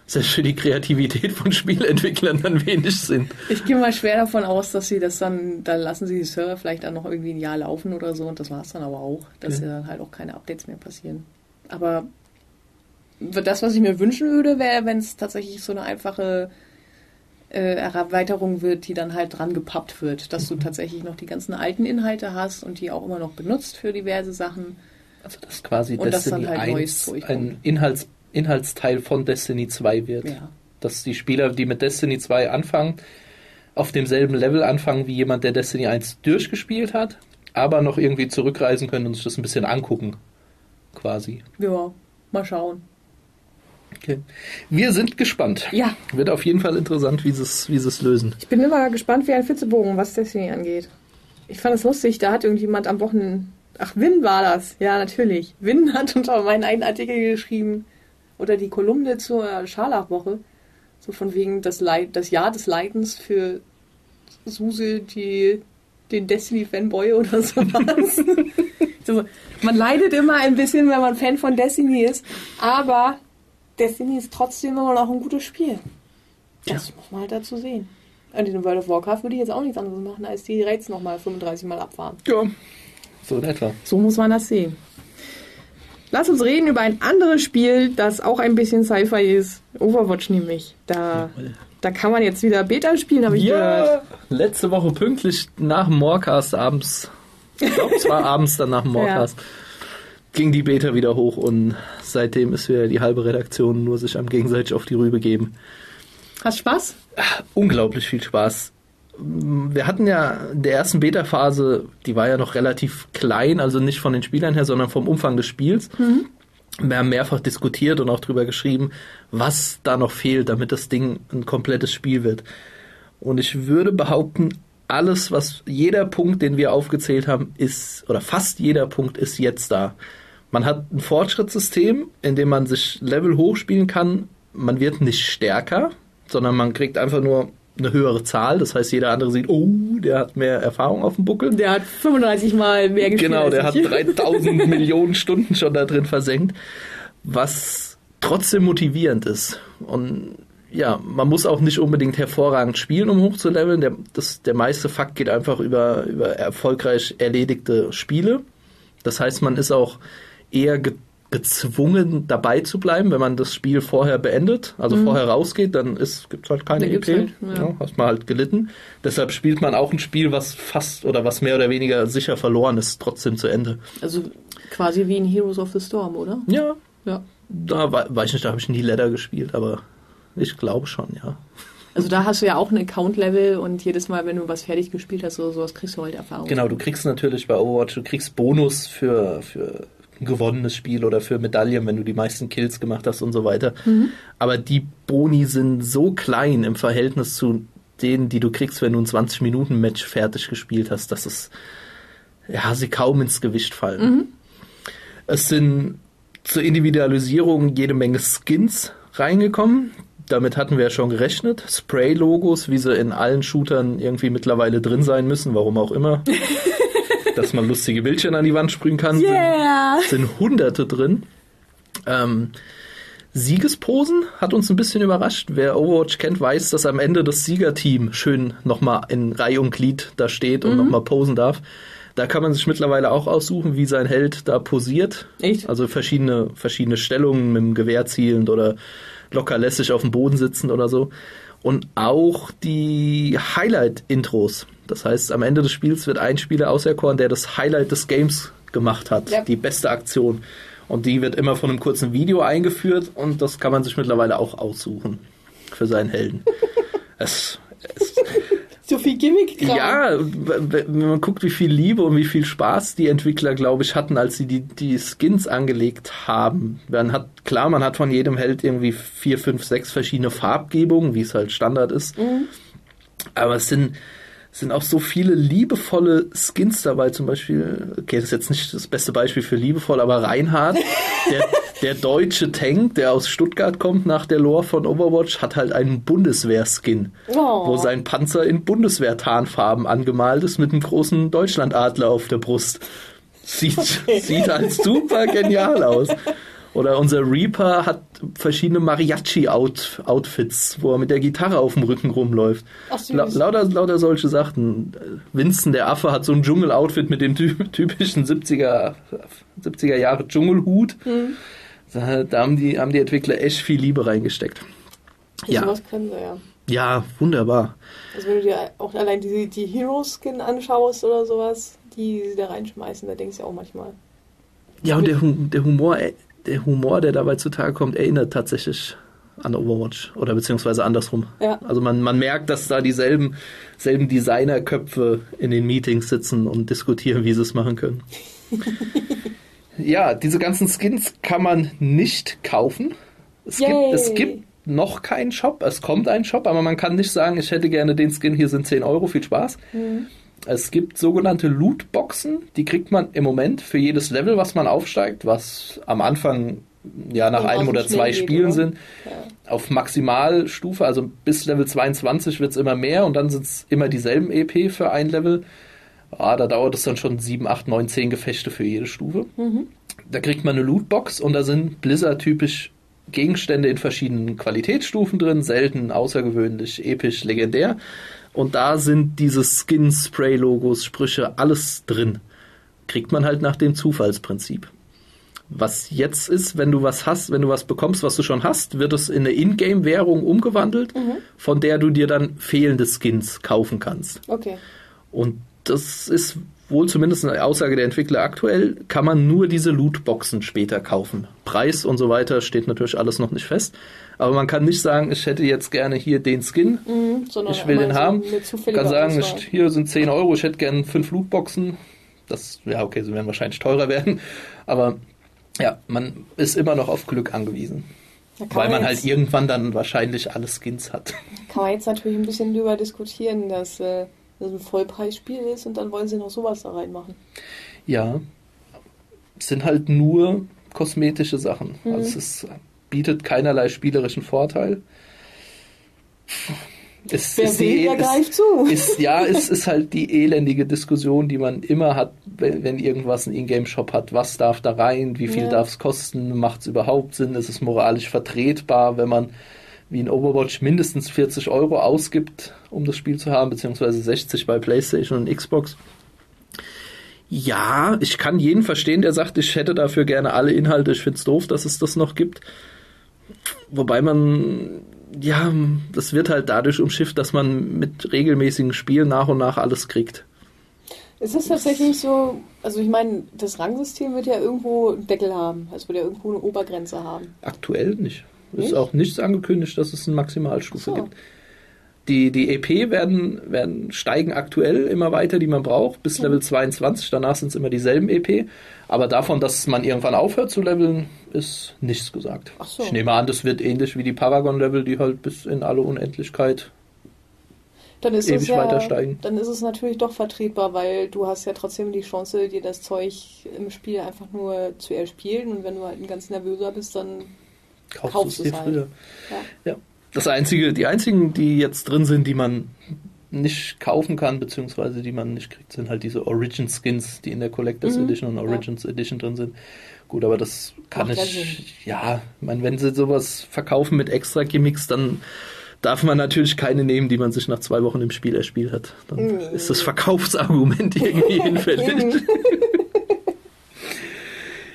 selbst für die Kreativität von Spielentwicklern dann wenig Sinn. Ich gehe mal schwer davon aus, dass sie das dann, dann lassen sie die Server vielleicht dann noch irgendwie ein Jahr laufen oder so und das war es dann aber auch, dass Okay. ja dann halt auch keine Updates mehr passieren. Aber das, was ich mir wünschen würde, wäre, wenn es tatsächlich so eine einfache äh, Erweiterung wird, die dann halt dran gepappt wird, dass du tatsächlich noch die ganzen alten Inhalte hast und die auch immer noch benutzt für diverse Sachen. Also dass quasi Und Destiny dann halt neues 1 Zeug ein. Inhalts, Inhaltsteil von Destiny 2 wird. Ja. Dass die Spieler, die mit Destiny 2 anfangen, auf demselben Level anfangen wie jemand, der Destiny 1 durchgespielt hat, aber noch irgendwie zurückreisen können und sich das ein bisschen angucken. Quasi. Ja, mal schauen. Okay. Wir sind gespannt. Ja, Wird auf jeden Fall interessant, wie sie es wie es lösen. Ich bin immer gespannt wie ein Fitzebogen, was Destiny angeht. Ich fand es lustig, da hat irgendjemand am Wochenende. Ach, Win war das. Ja, natürlich. Win [laughs] hat unter meinen einen Artikel geschrieben. Oder die Kolumne zur Scharlachwoche. So von wegen das, Leid, das Jahr des Leidens für Suse, die den Destiny-Fanboy oder [laughs] sowas. [laughs] so, man leidet immer ein bisschen, wenn man Fan von Destiny ist. Aber Destiny ist trotzdem immer noch ein gutes Spiel. Das muss man halt dazu sehen. Und in World of Warcraft würde ich jetzt auch nichts anderes machen, als die Raids nochmal 35 Mal abfahren. Ja. So in etwa. So muss man das sehen. Lass uns reden über ein anderes Spiel, das auch ein bisschen Sci-Fi ist. Overwatch nämlich. Da, da kann man jetzt wieder Beta spielen, habe ich ja, gehört. letzte Woche pünktlich nach dem Morecast abends. Ich glaube, es war abends dann nach dem [laughs] Morecast. Ja. Ging die Beta wieder hoch und seitdem ist wieder die halbe Redaktion nur sich am gegenseitig auf die Rübe geben. Hast Spaß? Unglaublich viel Spaß wir hatten ja in der ersten Beta-Phase, die war ja noch relativ klein, also nicht von den Spielern her, sondern vom Umfang des Spiels. Mhm. Wir haben mehrfach diskutiert und auch drüber geschrieben, was da noch fehlt, damit das Ding ein komplettes Spiel wird. Und ich würde behaupten, alles, was jeder Punkt, den wir aufgezählt haben, ist, oder fast jeder Punkt ist jetzt da. Man hat ein Fortschrittssystem, in dem man sich Level hochspielen kann. Man wird nicht stärker, sondern man kriegt einfach nur eine höhere Zahl. Das heißt, jeder andere sieht, oh, der hat mehr Erfahrung auf dem Buckel. Der hat 35 Mal mehr gespielt. Genau, der hat 3000 [laughs] Millionen Stunden schon da drin versenkt. Was trotzdem motivierend ist. Und ja, man muss auch nicht unbedingt hervorragend spielen, um hochzuleveln. Der, das, der meiste Fakt geht einfach über, über erfolgreich erledigte Spiele. Das heißt, man ist auch eher gezwungen dabei zu bleiben, wenn man das Spiel vorher beendet, also mhm. vorher rausgeht, dann gibt es halt keine EP. Halt, ja. Ja, hast man halt gelitten. Deshalb spielt man auch ein Spiel, was fast oder was mehr oder weniger sicher verloren ist, trotzdem zu Ende. Also quasi wie in Heroes of the Storm, oder? Ja. Ja. Da weiß ich nicht, da habe ich nie Ladder gespielt, aber ich glaube schon, ja. Also da hast du ja auch ein Account-Level und jedes Mal, wenn du was fertig gespielt hast oder sowas, kriegst du halt Erfahrung. Genau, du kriegst natürlich bei Overwatch, du kriegst Bonus für, für gewonnenes Spiel oder für Medaillen, wenn du die meisten Kills gemacht hast und so weiter. Mhm. Aber die Boni sind so klein im Verhältnis zu denen, die du kriegst, wenn du ein 20-Minuten-Match fertig gespielt hast, dass es ja, sie kaum ins Gewicht fallen. Mhm. Es sind zur Individualisierung jede Menge Skins reingekommen. Damit hatten wir ja schon gerechnet. Spray-Logos, wie sie in allen Shootern irgendwie mittlerweile drin sein müssen, warum auch immer. [laughs] dass man lustige Bildchen an die Wand sprühen kann. Yeah. Sind, sind hunderte drin. Ähm, Siegesposen hat uns ein bisschen überrascht. Wer Overwatch kennt, weiß, dass am Ende das Siegerteam schön nochmal in Reihe und Glied da steht und mhm. nochmal posen darf. Da kann man sich mittlerweile auch aussuchen, wie sein Held da posiert. Echt? Also verschiedene, verschiedene Stellungen mit dem Gewehr zielend oder locker lässig auf dem Boden sitzend oder so. Und auch die Highlight-Intros. Das heißt, am Ende des Spiels wird ein Spieler auserkoren, der das Highlight des Games gemacht hat, ja. die beste Aktion. Und die wird immer von einem kurzen Video eingeführt und das kann man sich mittlerweile auch aussuchen für seinen Helden. [laughs] es, es, so viel Gimmick -Kram. Ja, wenn man guckt, wie viel Liebe und wie viel Spaß die Entwickler, glaube ich, hatten, als sie die, die Skins angelegt haben. Man hat, klar, man hat von jedem Held irgendwie vier, fünf, sechs verschiedene Farbgebungen, wie es halt Standard ist. Mhm. Aber es sind, sind auch so viele liebevolle Skins dabei, zum Beispiel, okay, das ist jetzt nicht das beste Beispiel für liebevoll, aber Reinhard, der, der deutsche Tank, der aus Stuttgart kommt nach der Lore von Overwatch, hat halt einen Bundeswehr-Skin, oh. wo sein Panzer in Bundeswehr-Tarnfarben angemalt ist mit einem großen Deutschlandadler auf der Brust. Sieht, okay. sieht halt super genial aus. Oder unser Reaper hat verschiedene Mariachi-Outfits, wo er mit der Gitarre auf dem Rücken rumläuft. Ach, La lauter, lauter solche Sachen. Winston, der Affe, hat so ein Dschungel-Outfit mit dem typischen 70er, 70er Jahre Dschungelhut. Hm. Da, da, haben, die, haben die Entwickler echt viel Liebe reingesteckt. Ja. Sowas können sie, ja. Ja, wunderbar. Also wenn du dir auch allein die, die Hero-Skin anschaust oder sowas, die sie da reinschmeißen, da denkst du auch manchmal. Ja, und der, der Humor der Humor, der dabei zutage kommt, erinnert tatsächlich an Overwatch oder beziehungsweise andersrum. Ja. Also man, man merkt, dass da dieselben selben Designerköpfe in den Meetings sitzen und diskutieren, wie sie es machen können. [laughs] ja, diese ganzen Skins kann man nicht kaufen. Es, gibt, es gibt noch keinen Shop, es kommt ein Shop, aber man kann nicht sagen, ich hätte gerne den Skin, hier sind 10 Euro, viel Spaß. Mhm. Es gibt sogenannte Lootboxen, die kriegt man im Moment für jedes Level, was man aufsteigt, was am Anfang ja nach einem oder zwei geht, Spielen oder? sind, ja. auf Maximalstufe, also bis Level 22 wird es immer mehr und dann sind es immer dieselben EP für ein Level. Ah, da dauert es dann schon 7, 8, 9, 10 Gefechte für jede Stufe. Mhm. Da kriegt man eine Lootbox und da sind Blizzard-typisch Gegenstände in verschiedenen Qualitätsstufen drin, selten, außergewöhnlich, episch, legendär. Und da sind diese Skin-Spray-Logos, Sprüche, alles drin. Kriegt man halt nach dem Zufallsprinzip. Was jetzt ist, wenn du was hast, wenn du was bekommst, was du schon hast, wird es in eine Ingame-Währung umgewandelt, mhm. von der du dir dann fehlende Skins kaufen kannst. Okay. Und das ist wohl zumindest eine Aussage der Entwickler aktuell, kann man nur diese Lootboxen später kaufen. Preis und so weiter steht natürlich alles noch nicht fest. Aber man kann nicht sagen, ich hätte jetzt gerne hier den Skin, mhm, ich will den haben. Man kann sagen, ich, hier sind 10 Euro, ich hätte gerne 5 Lootboxen. Das, ja, okay, sie werden wahrscheinlich teurer [laughs] werden. Aber ja, man ist immer noch auf Glück angewiesen. Weil man, man halt irgendwann dann wahrscheinlich alle Skins hat. [laughs] Kann man jetzt natürlich ein bisschen drüber diskutieren, dass äh, das ein Vollpreisspiel ist und dann wollen sie noch sowas da reinmachen. Ja, es sind halt nur kosmetische Sachen. Mhm. Also es bietet keinerlei spielerischen Vorteil. Es, Wer will, der greift zu. Ist, ja, es ist halt die elendige Diskussion, die man immer hat, wenn, wenn irgendwas einen Ingame-Shop hat. Was darf da rein? Wie viel ja. darf es kosten? Macht es überhaupt Sinn? Ist es moralisch vertretbar, wenn man wie in Overwatch mindestens 40 Euro ausgibt, um das Spiel zu haben, beziehungsweise 60 bei PlayStation und Xbox? Ja, ich kann jeden verstehen, der sagt, ich hätte dafür gerne alle Inhalte. Ich finde es doof, dass es das noch gibt. Wobei man ja, das wird halt dadurch umschifft, dass man mit regelmäßigen Spielen nach und nach alles kriegt. Ist es tatsächlich so, also ich meine, das Rangsystem wird ja irgendwo einen Deckel haben, es wird ja irgendwo eine Obergrenze haben. Aktuell nicht. Es ist auch nichts angekündigt, dass es eine Maximalstufe so. gibt. Die, die EP werden, werden steigen aktuell immer weiter, die man braucht, bis Level 22. Danach sind es immer dieselben EP. Aber davon, dass man irgendwann aufhört zu leveln, ist nichts gesagt. So. Ich nehme an, das wird ähnlich wie die Paragon-Level, die halt bis in alle Unendlichkeit dann ist ewig es ja, weiter steigen. Dann ist es natürlich doch vertretbar, weil du hast ja trotzdem die Chance, dir das Zeug im Spiel einfach nur zu erspielen. Und wenn du halt ein ganz nervöser bist, dann kaufst, kaufst du es halt. früher. Ja. ja. Das einzige, die einzigen, die jetzt drin sind, die man nicht kaufen kann, beziehungsweise die man nicht kriegt, sind halt diese Origin Skins, die in der Collectors mhm. Edition und Origins ja. Edition drin sind. Gut, aber das kann Macht ich, ja, ich meine, wenn sie sowas verkaufen mit extra Gimmicks, dann darf man natürlich keine nehmen, die man sich nach zwei Wochen im Spiel erspielt hat. Dann nee. ist das Verkaufsargument [laughs] irgendwie hinfällig. [laughs]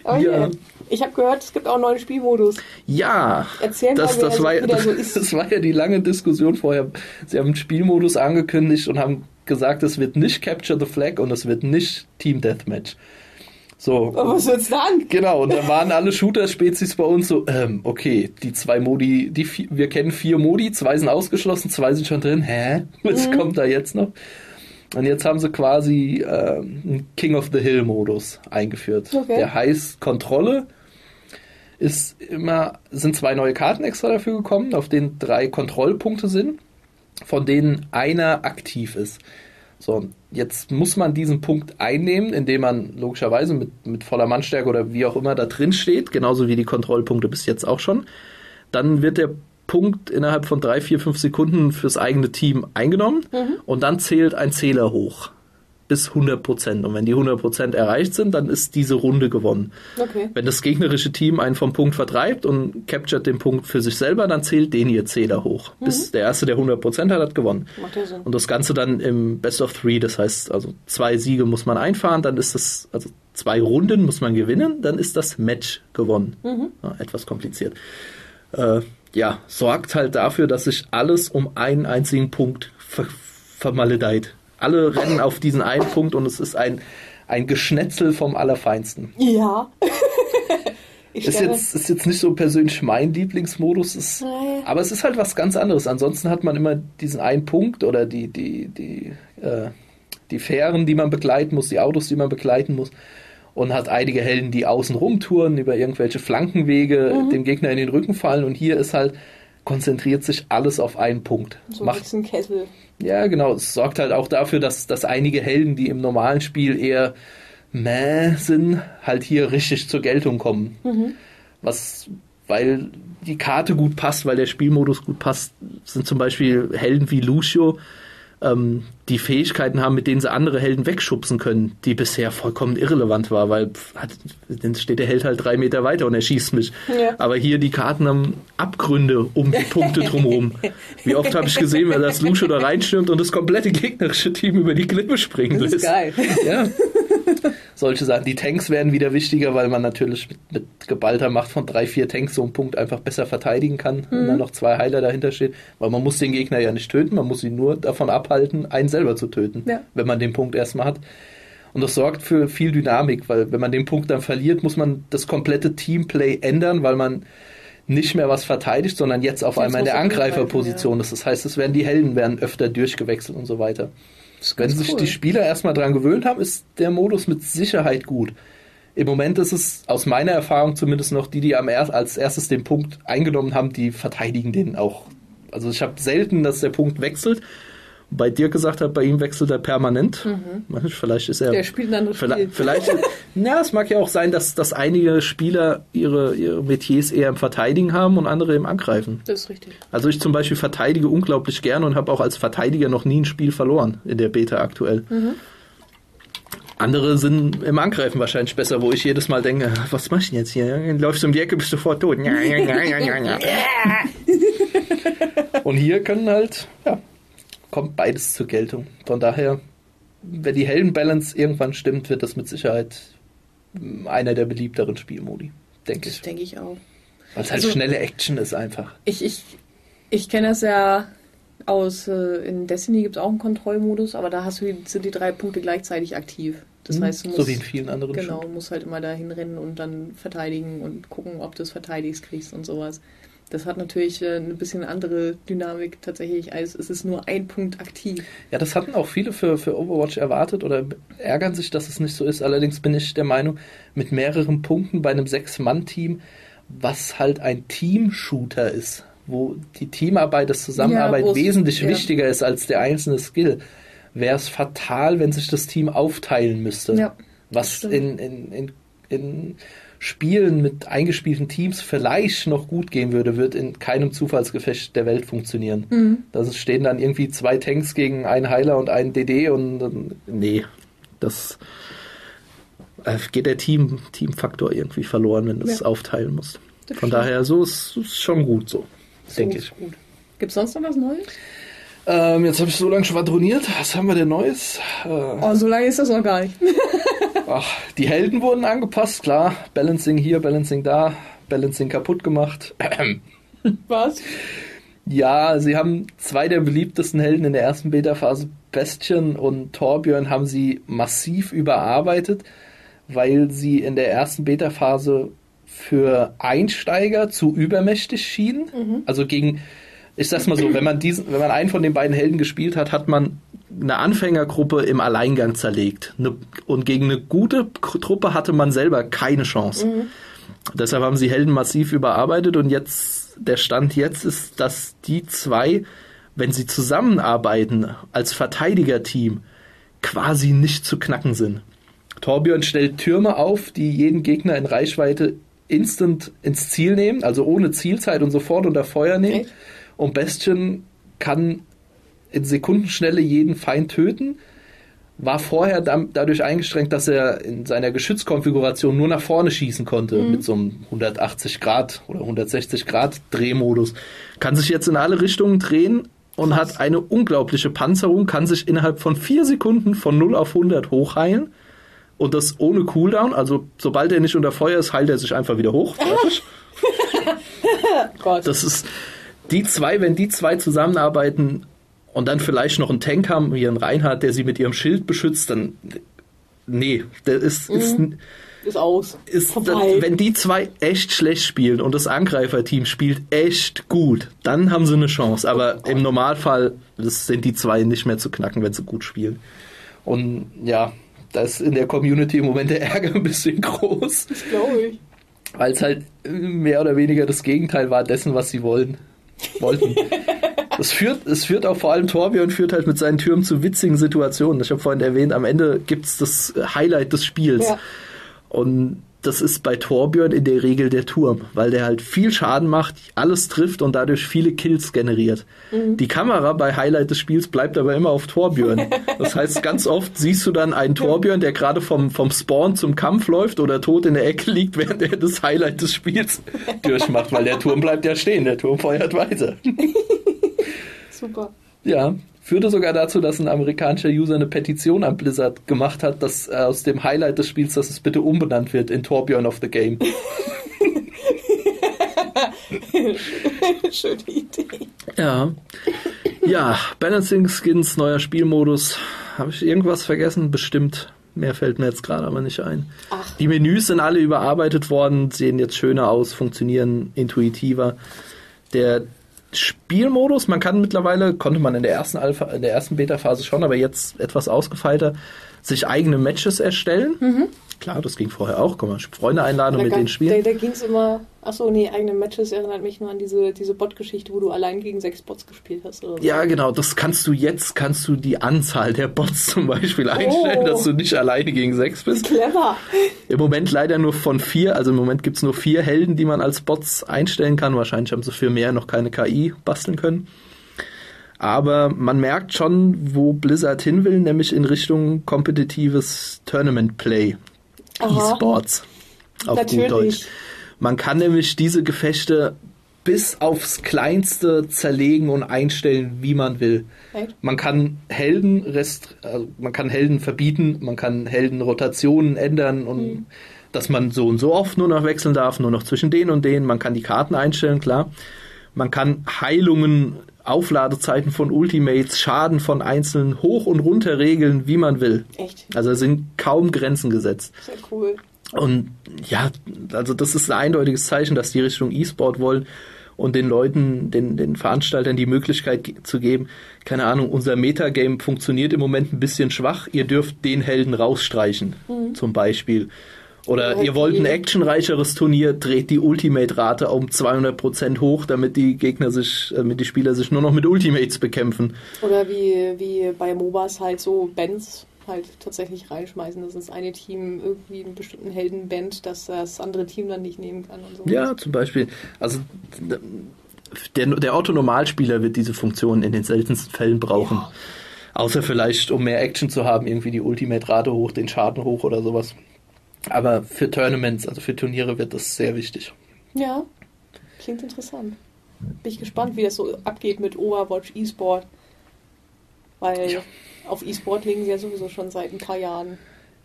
[laughs] oh ja. Ich habe gehört, es gibt auch einen neuen Spielmodus. Ja, Erzähl das, mal, das, war, das, [laughs] so das war ja die lange Diskussion vorher. Sie haben einen Spielmodus angekündigt und haben gesagt, es wird nicht Capture the Flag und es wird nicht Team Deathmatch. So. Aber was wird's dann? Genau, und da waren alle Shooter-Spezies bei uns so, ähm, okay, die zwei Modi, die wir kennen vier Modi, zwei sind ausgeschlossen, zwei sind schon drin. Hä? [laughs] Was mhm. kommt da jetzt noch? Und jetzt haben sie quasi äh, einen King of the Hill-Modus eingeführt. Okay. Der heißt Kontrolle ist immer, sind zwei neue Karten extra dafür gekommen, auf denen drei Kontrollpunkte sind, von denen einer aktiv ist. So, jetzt muss man diesen Punkt einnehmen, indem man logischerweise mit, mit voller Mannstärke oder wie auch immer da drin steht, genauso wie die Kontrollpunkte bis jetzt auch schon. Dann wird der Punkt innerhalb von drei, vier, fünf Sekunden fürs eigene Team eingenommen mhm. und dann zählt ein Zähler hoch bis 100 Prozent. Und wenn die 100 Prozent erreicht sind, dann ist diese Runde gewonnen. Okay. Wenn das gegnerische Team einen vom Punkt vertreibt und capturet den Punkt für sich selber, dann zählt den ihr Zähler hoch. Mhm. Bis der Erste, der 100 Prozent hat, hat gewonnen. Macht ja Sinn. Und das Ganze dann im Best of Three, das heißt, also zwei Siege muss man einfahren, dann ist das, also zwei Runden muss man gewinnen, dann ist das Match gewonnen. Mhm. Ja, etwas kompliziert. Äh, ja, sorgt halt dafür, dass sich alles um einen einzigen Punkt ver vermaledeit alle rennen auf diesen einen Punkt und es ist ein, ein Geschnetzel vom Allerfeinsten. Ja. [laughs] ist, jetzt, ist jetzt nicht so persönlich mein Lieblingsmodus, ist, aber es ist halt was ganz anderes. Ansonsten hat man immer diesen einen Punkt oder die, die, die, äh, die Fähren, die man begleiten muss, die Autos, die man begleiten muss. Und hat einige Helden, die außen rumtouren, über irgendwelche Flankenwege mhm. dem Gegner in den Rücken fallen. Und hier ist halt, konzentriert sich alles auf einen Punkt. So Macht, ein Kessel. Ja, genau. Es sorgt halt auch dafür, dass, dass einige Helden, die im normalen Spiel eher meh sind, halt hier richtig zur Geltung kommen. Mhm. Was, weil die Karte gut passt, weil der Spielmodus gut passt, sind zum Beispiel Helden wie Lucio, ähm, die Fähigkeiten haben, mit denen sie andere Helden wegschubsen können, die bisher vollkommen irrelevant war, weil pff, hat, dann steht der Held halt drei Meter weiter und er schießt mich. Ja. Aber hier die Karten haben Abgründe um die Punkte drumherum. [laughs] Wie oft habe ich gesehen, wenn das Lucio da reinstürmt und das komplette gegnerische Team über die Klippe springen lässt. Das ist geil. Ja. [laughs] solche Sachen. Die Tanks werden wieder wichtiger, weil man natürlich mit, mit geballter Macht von drei, vier Tanks so einen Punkt einfach besser verteidigen kann, wenn da noch zwei Heiler dahinter stehen. Weil man muss den Gegner ja nicht töten, man muss ihn nur davon abhalten, einen selber zu töten, Ja. wenn man den Punkt erstmal hat. Und das sorgt für viel Dynamik, weil wenn man den Punkt dann verliert, muss man das komplette Teamplay ändern, weil man nicht mehr was verteidigt, sondern jetzt auf Jetzt einmal in der Angreiferposition ist. Das heißt, es werden die Helden werden öfter durchgewechselt und so weiter. Wenn ganz sich cool. die Spieler erstmal dran gewöhnt haben, ist der Modus mit Sicherheit gut. Im Moment ist es aus meiner Erfahrung zumindest noch die, die am er als erstes den Punkt eingenommen haben, die verteidigen den auch. Also ich habe selten, dass der Punkt wechselt. Bei dir gesagt hat, bei ihm wechselt er permanent. Manch- Vielleicht ist er. Mhm. Der spielt anderes Vielleicht, Spiel. vielleicht ja, [laughs] es mag ja auch sein, dass, dass einige Spieler ihre, ihre Metiers eher im Verteidigen haben und andere im Angreifen. Das ist richtig. Also ich zum Beispiel verteidige unglaublich gerne und habe auch als Verteidiger noch nie ein Spiel verloren in der Beta aktuell. Andere sind im Angreifen wahrscheinlich besser, wo ich jedes Mal denke, was machst du denn jetzt hier? Dann läufst du um die Ecke, bist sofort tot. [laughs] Und hier können halt, ja, kommt beides zur Geltung. Von daher, wenn die Heldenbalance irgendwann stimmt, wird das mit Sicherheit einer der beliebteren Spielmodi, denke Das ich. denke ich auch. Weil es halt Also- schnelle Action ist einfach. Ich, ich, ich kenne das ja aus, äh, in Destiny gibt es auch einen Kontrollmodus, aber da hast du die, sind die drei Punkte gleichzeitig aktiv. Das Hm, heißt, du musst, so wie in vielen anderen genau, Shootern. musst halt immer dahin rennen und dann verteidigen und gucken, ob du es verteidigst kriegst und sowas. Das hat natürlich äh, ein bisschen andere Dynamik tatsächlich, als es ist nur ein Punkt aktiv. Ja, das hatten auch viele für, für Overwatch erwartet oder ärgern sich, dass es nicht so ist. Allerdings bin ich der Meinung, mit mehreren Punkten bei einem Sechs-Mann-Team, was halt ein Team-Shooter ist, wo die Teamarbeit, das Zusammenarbeit Ja, wesentlich ja. wichtiger ist als der einzelne Skill, wäre es fatal, wenn sich das Team aufteilen müsste. Ja, was in, in, in, in Spielen mit eingespielten Teams vielleicht noch gut gehen würde, wird in keinem Zufallsgefecht der Welt funktionieren. Mhm. Da stehen dann irgendwie zwei Tanks gegen einen Heiler und einen DD und dann, nee, das äh, geht der Team, Teamfaktor irgendwie verloren, wenn du es Ja. aufteilen musst. Das Von stimmt. daher, so ist es schon gut so, So denke ich. Gut. Gibt es sonst noch was Neues? Ähm, jetzt habe ich so lange schwadroniert. Was haben wir denn Neues? Äh, Oh, so lange ist das noch gar nicht. [laughs] ach, die Helden wurden angepasst, klar. Balancing hier, Balancing da, Balancing kaputt gemacht. [laughs] Was? Ja, sie haben zwei der beliebtesten Helden in der ersten Beta-Phase, Bastion und Torbjörn, haben sie massiv überarbeitet, weil sie in der ersten Beta-Phase für Einsteiger zu übermächtig schienen. Also gegen, ich sag's mal so, wenn man diesen, wenn man einen von den beiden Helden gespielt hat, hat man eine Anfängergruppe im Alleingang zerlegt. Und gegen eine gute Truppe hatte man selber keine Chance. Deshalb haben sie Helden massiv überarbeitet und jetzt, der Stand jetzt ist, dass die zwei, wenn sie zusammenarbeiten als Verteidigerteam, quasi nicht zu knacken sind. Torbjörn stellt Türme auf, die jeden Gegner in Reichweite instant ins Ziel nehmen, also ohne Zielzeit und sofort unter Feuer nehmen. Echt? Und Bastion kann in Sekundenschnelle jeden Feind töten. War vorher dadurch eingeschränkt, dass er in seiner Geschützkonfiguration nur nach vorne schießen konnte mit so einem 180 Grad oder 160 Grad Drehmodus. Kann sich jetzt in alle Richtungen drehen und hat eine unglaubliche Panzerung, kann sich innerhalb von vier Sekunden von 0 auf 100 hochheilen. Und das ohne Cooldown, also sobald er nicht unter Feuer ist, heilt er sich einfach wieder hoch. [laughs] Das ist die zwei, wenn die zwei zusammenarbeiten und dann vielleicht noch einen Tank haben, wie ein Reinhard, der sie mit ihrem Schild beschützt, dann nee, der ist, ist, ist aus. ist das, wenn die zwei echt schlecht spielen und das Angreiferteam spielt echt gut, dann haben sie eine Chance. Aber im Normalfall sind die zwei nicht mehr zu knacken, wenn sie gut spielen. Und ja, da ist in der Community im Moment der Ärger [laughs] ein bisschen groß Das glaube ich. weil es halt mehr oder weniger das Gegenteil war dessen, was sie wollen, wollten. [laughs] Es führt, es führt auch vor allem Torbjörn führt halt mit seinen Türmen zu witzigen Situationen. Ich habe vorhin erwähnt, am Ende gibt's das Highlight des Spiels. Ja. Und das ist bei Torbjörn in der Regel der Turm, weil der halt viel Schaden macht, alles trifft und dadurch viele Kills generiert. Die Kamera bei Highlight des Spiels bleibt aber immer auf Torbjörn. Das heißt, ganz oft siehst du dann einen Torbjörn, der gerade vom, vom Spawn zum Kampf läuft oder tot in der Ecke liegt, während er das Highlight des Spiels durchmacht, weil der Turm bleibt ja stehen, der Turm feuert weiter. [laughs] Super. Ja, führte sogar dazu, dass ein amerikanischer User eine Petition an Blizzard gemacht hat, dass aus dem Highlight des Spiels, dass es bitte umbenannt wird in Torbjörn of the Game. [laughs] Schöne Idee. Ja. Ja, Balancing Skins, neuer Spielmodus. Habe ich irgendwas vergessen? Bestimmt. Mehr fällt mir jetzt gerade aber nicht ein. Ach. Die Menüs sind alle überarbeitet worden, sehen jetzt schöner aus, funktionieren intuitiver. Der Spielmodus, man kann mittlerweile, konnte man in der ersten Alpha, in der ersten Beta-Phase schon, aber jetzt etwas ausgefeilter, sich eigene Matches erstellen. Mhm. Klar, das ging vorher auch. Kann man Freunde einladen und mit gab- denen spielen. da, da ging es immer, achso, nee, eigene Matches erinnert mich nur an diese, diese Bot-Geschichte, wo du allein gegen sechs Bots gespielt hast. Oder so. Ja, genau, das kannst du jetzt, kannst du die Anzahl der Bots [laughs] zum Beispiel einstellen, Oh. dass du nicht alleine gegen sechs bist. Clever. Im Moment leider nur von vier, also im Moment gibt's nur vier Helden, die man als Bots einstellen kann. Wahrscheinlich haben sie für mehr noch keine KI basteln können. Aber man merkt schon, wo Blizzard hin will, nämlich in Richtung kompetitives Tournament Play. E-Sports. Auf Natürlich. gut Deutsch. Man kann nämlich diese Gefechte bis aufs Kleinste zerlegen und einstellen, wie man will. Echt? Man kann Helden rest, also man kann Helden verbieten, man kann Heldenrotationen ändern und dass man so und so oft nur noch wechseln darf, nur noch zwischen denen und denen. Man kann die Karten einstellen, klar. Man kann Heilungen, Aufladezeiten von Ultimates, Schaden von Einzelnen hoch und runter regeln, wie man will. Echt? Also es sind kaum Grenzen gesetzt. Sehr cool. Und ja, also das ist ein eindeutiges Zeichen, dass die Richtung E-Sport wollen und den Leuten, den, den Veranstaltern die Möglichkeit ge- zu geben, keine Ahnung, unser Metagame funktioniert im Moment ein bisschen schwach, ihr dürft den Helden rausstreichen, zum Beispiel. Oder Oder ihr wollt ein actionreicheres Turnier, dreht die Ultimate-Rate um 200% hoch, damit die Gegner sich, damit die Spieler sich nur noch mit Ultimates bekämpfen. Oder wie, wie bei MOBAs halt so Bands halt tatsächlich reinschmeißen, dass das eine Team irgendwie einen bestimmten Helden bandt, dass das andere Team dann nicht nehmen kann und so. Ja, zum Beispiel. Also der, der Otto-Normalspieler wird diese Funktion in den seltensten Fällen brauchen. Ja. Außer vielleicht, um mehr Action zu haben, irgendwie die Ultimate-Rate hoch, den Schaden hoch oder sowas. Aber für Tournaments, also für Turniere wird das sehr wichtig. Ja, klingt interessant. Bin ich gespannt, wie das so abgeht mit Overwatch E-Sport. Weil Ja. auf E-Sport legen sie ja sowieso schon seit ein paar Jahren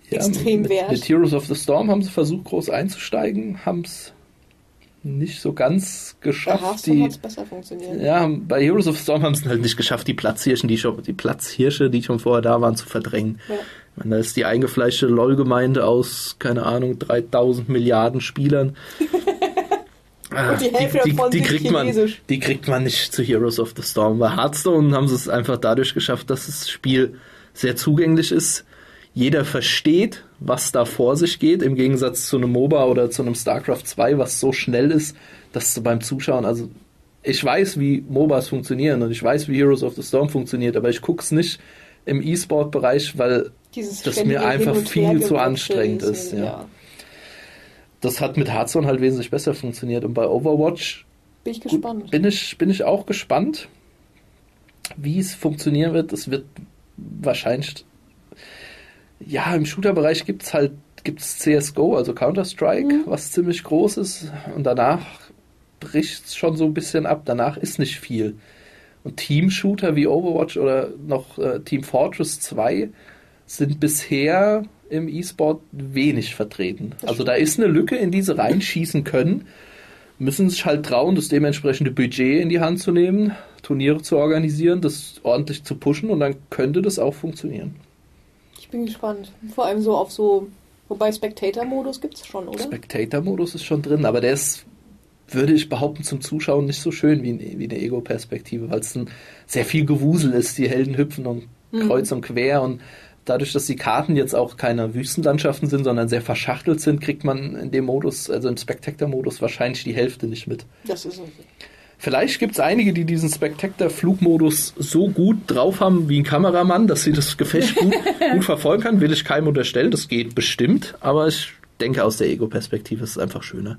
extrem mit, Wert. Mit Heroes of the Storm haben sie versucht, groß einzusteigen, haben es nicht so ganz Bei geschafft. Die, hat es besser funktioniert. ja, bei Heroes of the Storm haben sie es halt nicht geschafft, die Platzhirschen, die schon, die Platzhirsche, die schon vorher da waren, zu verdrängen. Ja. Meine, da ist die eingefleischte LOL-Gemeinde aus, keine Ahnung, 3000 Milliarden Spielern. [laughs] Ah, Und die Hälfte davon sind kriegt man, die kriegt man nicht zu Heroes of the Storm. Bei Hearthstone haben sie es einfach dadurch geschafft, dass das Spiel sehr zugänglich ist. Jeder versteht, was da vor sich geht, im Gegensatz zu einem MOBA oder zu einem StarCraft 2, was so schnell ist, dass du beim Zuschauen, also ich weiß, wie MOBAs funktionieren und ich weiß, wie Heroes of the Storm funktioniert, aber ich guck's nicht im E-Sport-Bereich, weil Dieses das mir einfach viel zu anstrengend ist, ja. das hat mit Hearthstone halt wesentlich besser funktioniert. Und bei Overwatch Bin ich gespannt. bin, ich, bin ich auch gespannt, wie es funktionieren wird. Es wird wahrscheinlich, ja, im Shooter-Bereich gibt es halt gibt's CSGO, also Counter-Strike, Mhm. was ziemlich groß ist. Und danach bricht es schon so ein bisschen ab. Danach ist nicht viel. Und Team-Shooter wie Overwatch oder noch äh, Team Fortress 2 sind bisher im E-Sport wenig vertreten. Also da ist eine Lücke, in die sie reinschießen können. Müssen sich halt trauen, das dementsprechende Budget in die Hand zu nehmen, Turniere zu organisieren, das ordentlich zu pushen und dann könnte das auch funktionieren. Ich bin gespannt. Vor allem so auf so, wobei Spectator-Modus gibt es schon, oder? Spectator-Modus ist schon drin, aber der ist, würde ich behaupten, zum Zuschauen nicht so schön wie, wie eine Ego-Perspektive, weil es sehr viel Gewusel ist. Die Helden hüpfen und Mhm. kreuz und quer und dadurch, dass die Karten jetzt auch keine Wüstenlandschaften sind, sondern sehr verschachtelt sind, kriegt man in dem Modus, also im Spectator-Modus, wahrscheinlich die Hälfte nicht mit. Das ist so. Vielleicht gibt es einige, die diesen Spectator-Flugmodus so gut drauf haben wie ein Kameramann, dass sie das Gefecht gut, [laughs] gut verfolgen kann. Will ich keinem unterstellen, das geht bestimmt, aber ich denke, aus der Ego-Perspektive ist es einfach schöner.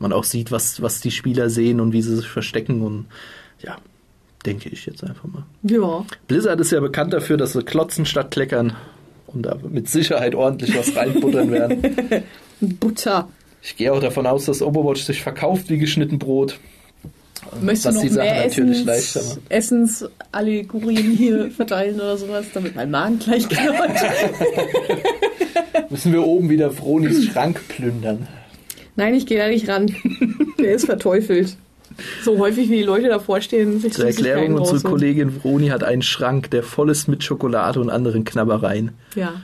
Man auch sieht, was, was die Spieler sehen und wie sie sich verstecken und ja, denke ich jetzt einfach mal. Ja. Blizzard ist ja bekannt dafür, dass sie klotzen statt kleckern und da mit Sicherheit ordentlich was reinbuttern werden. [laughs] Butter. Ich gehe auch davon aus, dass Overwatch sich verkauft wie geschnitten Brot. Möchtest du die noch Sache mehr natürlich Essens. Essensallegorien hier [laughs] verteilen oder sowas, damit mein Magen gleich knurrt? [laughs] Müssen wir oben wieder Fronis Schrank plündern. Nein, ich gehe da nicht ran. Der ist verteufelt. So häufig wie die Leute davor stehen, sich Zur Erklärung, unsere. Kollegin Vroni hat einen Schrank, der voll ist mit Schokolade und anderen Knabbereien. Ja.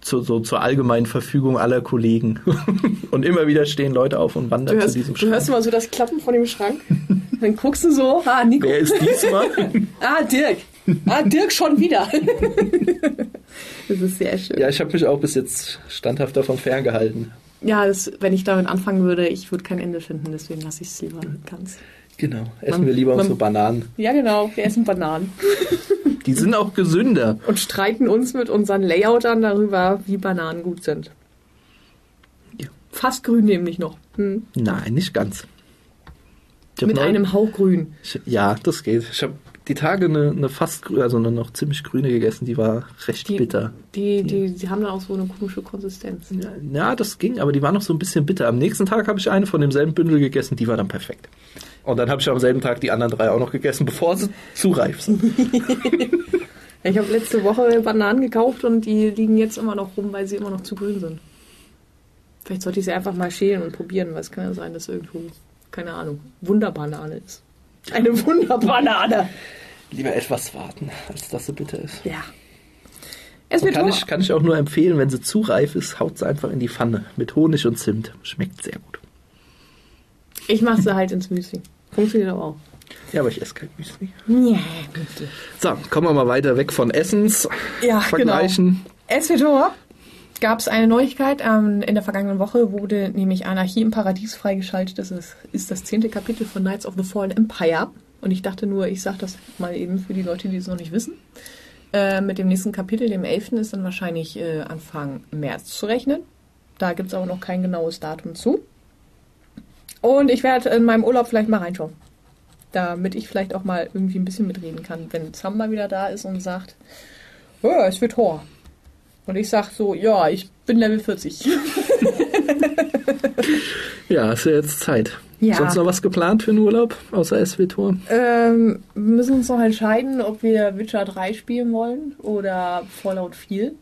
Zu, so zur allgemeinen Verfügung aller Kollegen. [laughs] und immer wieder stehen Leute auf und wandern Du zu hörst, diesem du Schrank. hörst mal so das Klappen von dem Schrank. Dann guckst du so, ah, Nico. Wer ist diesmal? [laughs] Ah, Dirk. Ah, Dirk schon wieder. [laughs] das ist sehr schön. ja, ich habe mich auch bis jetzt standhaft davon ferngehalten. Ja, das, wenn ich damit anfangen würde, ich würde kein Ende finden, deswegen lasse ich es lieber ganz. Genau. Essen Man- wir lieber man- unsere Bananen. Ja, genau, wir essen Bananen. [laughs] Die sind auch gesünder. Und streiten uns mit unseren Layoutern darüber, wie Bananen gut sind. Ja. Fast grün nämlich noch. Hm. Nein, nicht ganz. Mit neu- einem Hauch grün. Ich, ja, das geht. Ich habe die Tage eine, eine fast also eine noch ziemlich grüne gegessen, die war recht Die- bitter. Die, die, die haben dann auch so eine komische Konsistenz. Ja, ja, das ging, aber die war noch so ein bisschen bitter. Am nächsten Tag habe ich eine von demselben Bündel gegessen, die war dann perfekt. Und dann habe ich am selben Tag die anderen drei auch noch gegessen, bevor sie zu reif sind. [laughs] Ich habe letzte Woche Bananen gekauft und die liegen jetzt immer noch rum, weil sie immer noch zu grün sind. Vielleicht sollte ich sie einfach mal schälen und probieren, weil es kann ja sein, dass irgendwo, keine Ahnung, Wunderbanane ist. Eine Wunderbanane! Lieber etwas warten, als dass sie bitter ist. Ja. Es wird kann hoch. ich, kann ich auch nur empfehlen, wenn sie zu reif ist, haut sie einfach in die Pfanne mit Honig und Zimt. Schmeckt sehr gut. Ich mache sie halt ins Müsli. Funktioniert aber auch. Ja, aber ich esse kein Müsli. Ja, So, kommen wir mal weiter weg von Essens. ja Vergleichen. genau. SWTOR gab es eine Neuigkeit. Ähm, in der vergangenen Woche wurde nämlich Anarchie im Paradies freigeschaltet. Das ist, ist das zehnte Kapitel von Knights of the Fallen Empire. Und ich dachte nur, ich sage das mal eben für die Leute, die es noch nicht wissen. Äh, mit dem nächsten Kapitel, dem 11., ist dann wahrscheinlich äh, Anfang März zu rechnen. Da gibt es aber noch kein genaues Datum zu. Und ich werde in meinem Urlaub vielleicht mal reinschauen. Damit ich vielleicht auch mal irgendwie ein bisschen mitreden kann, wenn Sam mal wieder da ist und sagt, oh, es wird Tor. Und ich sag so, ja, ich bin Level 40. [laughs] Ja, ist ja jetzt Zeit. Ja. Sonst noch was geplant für den Urlaub, außer SW-Tour? ähm, wir müssen uns noch entscheiden, ob wir Witcher 3 spielen wollen oder Fallout 4.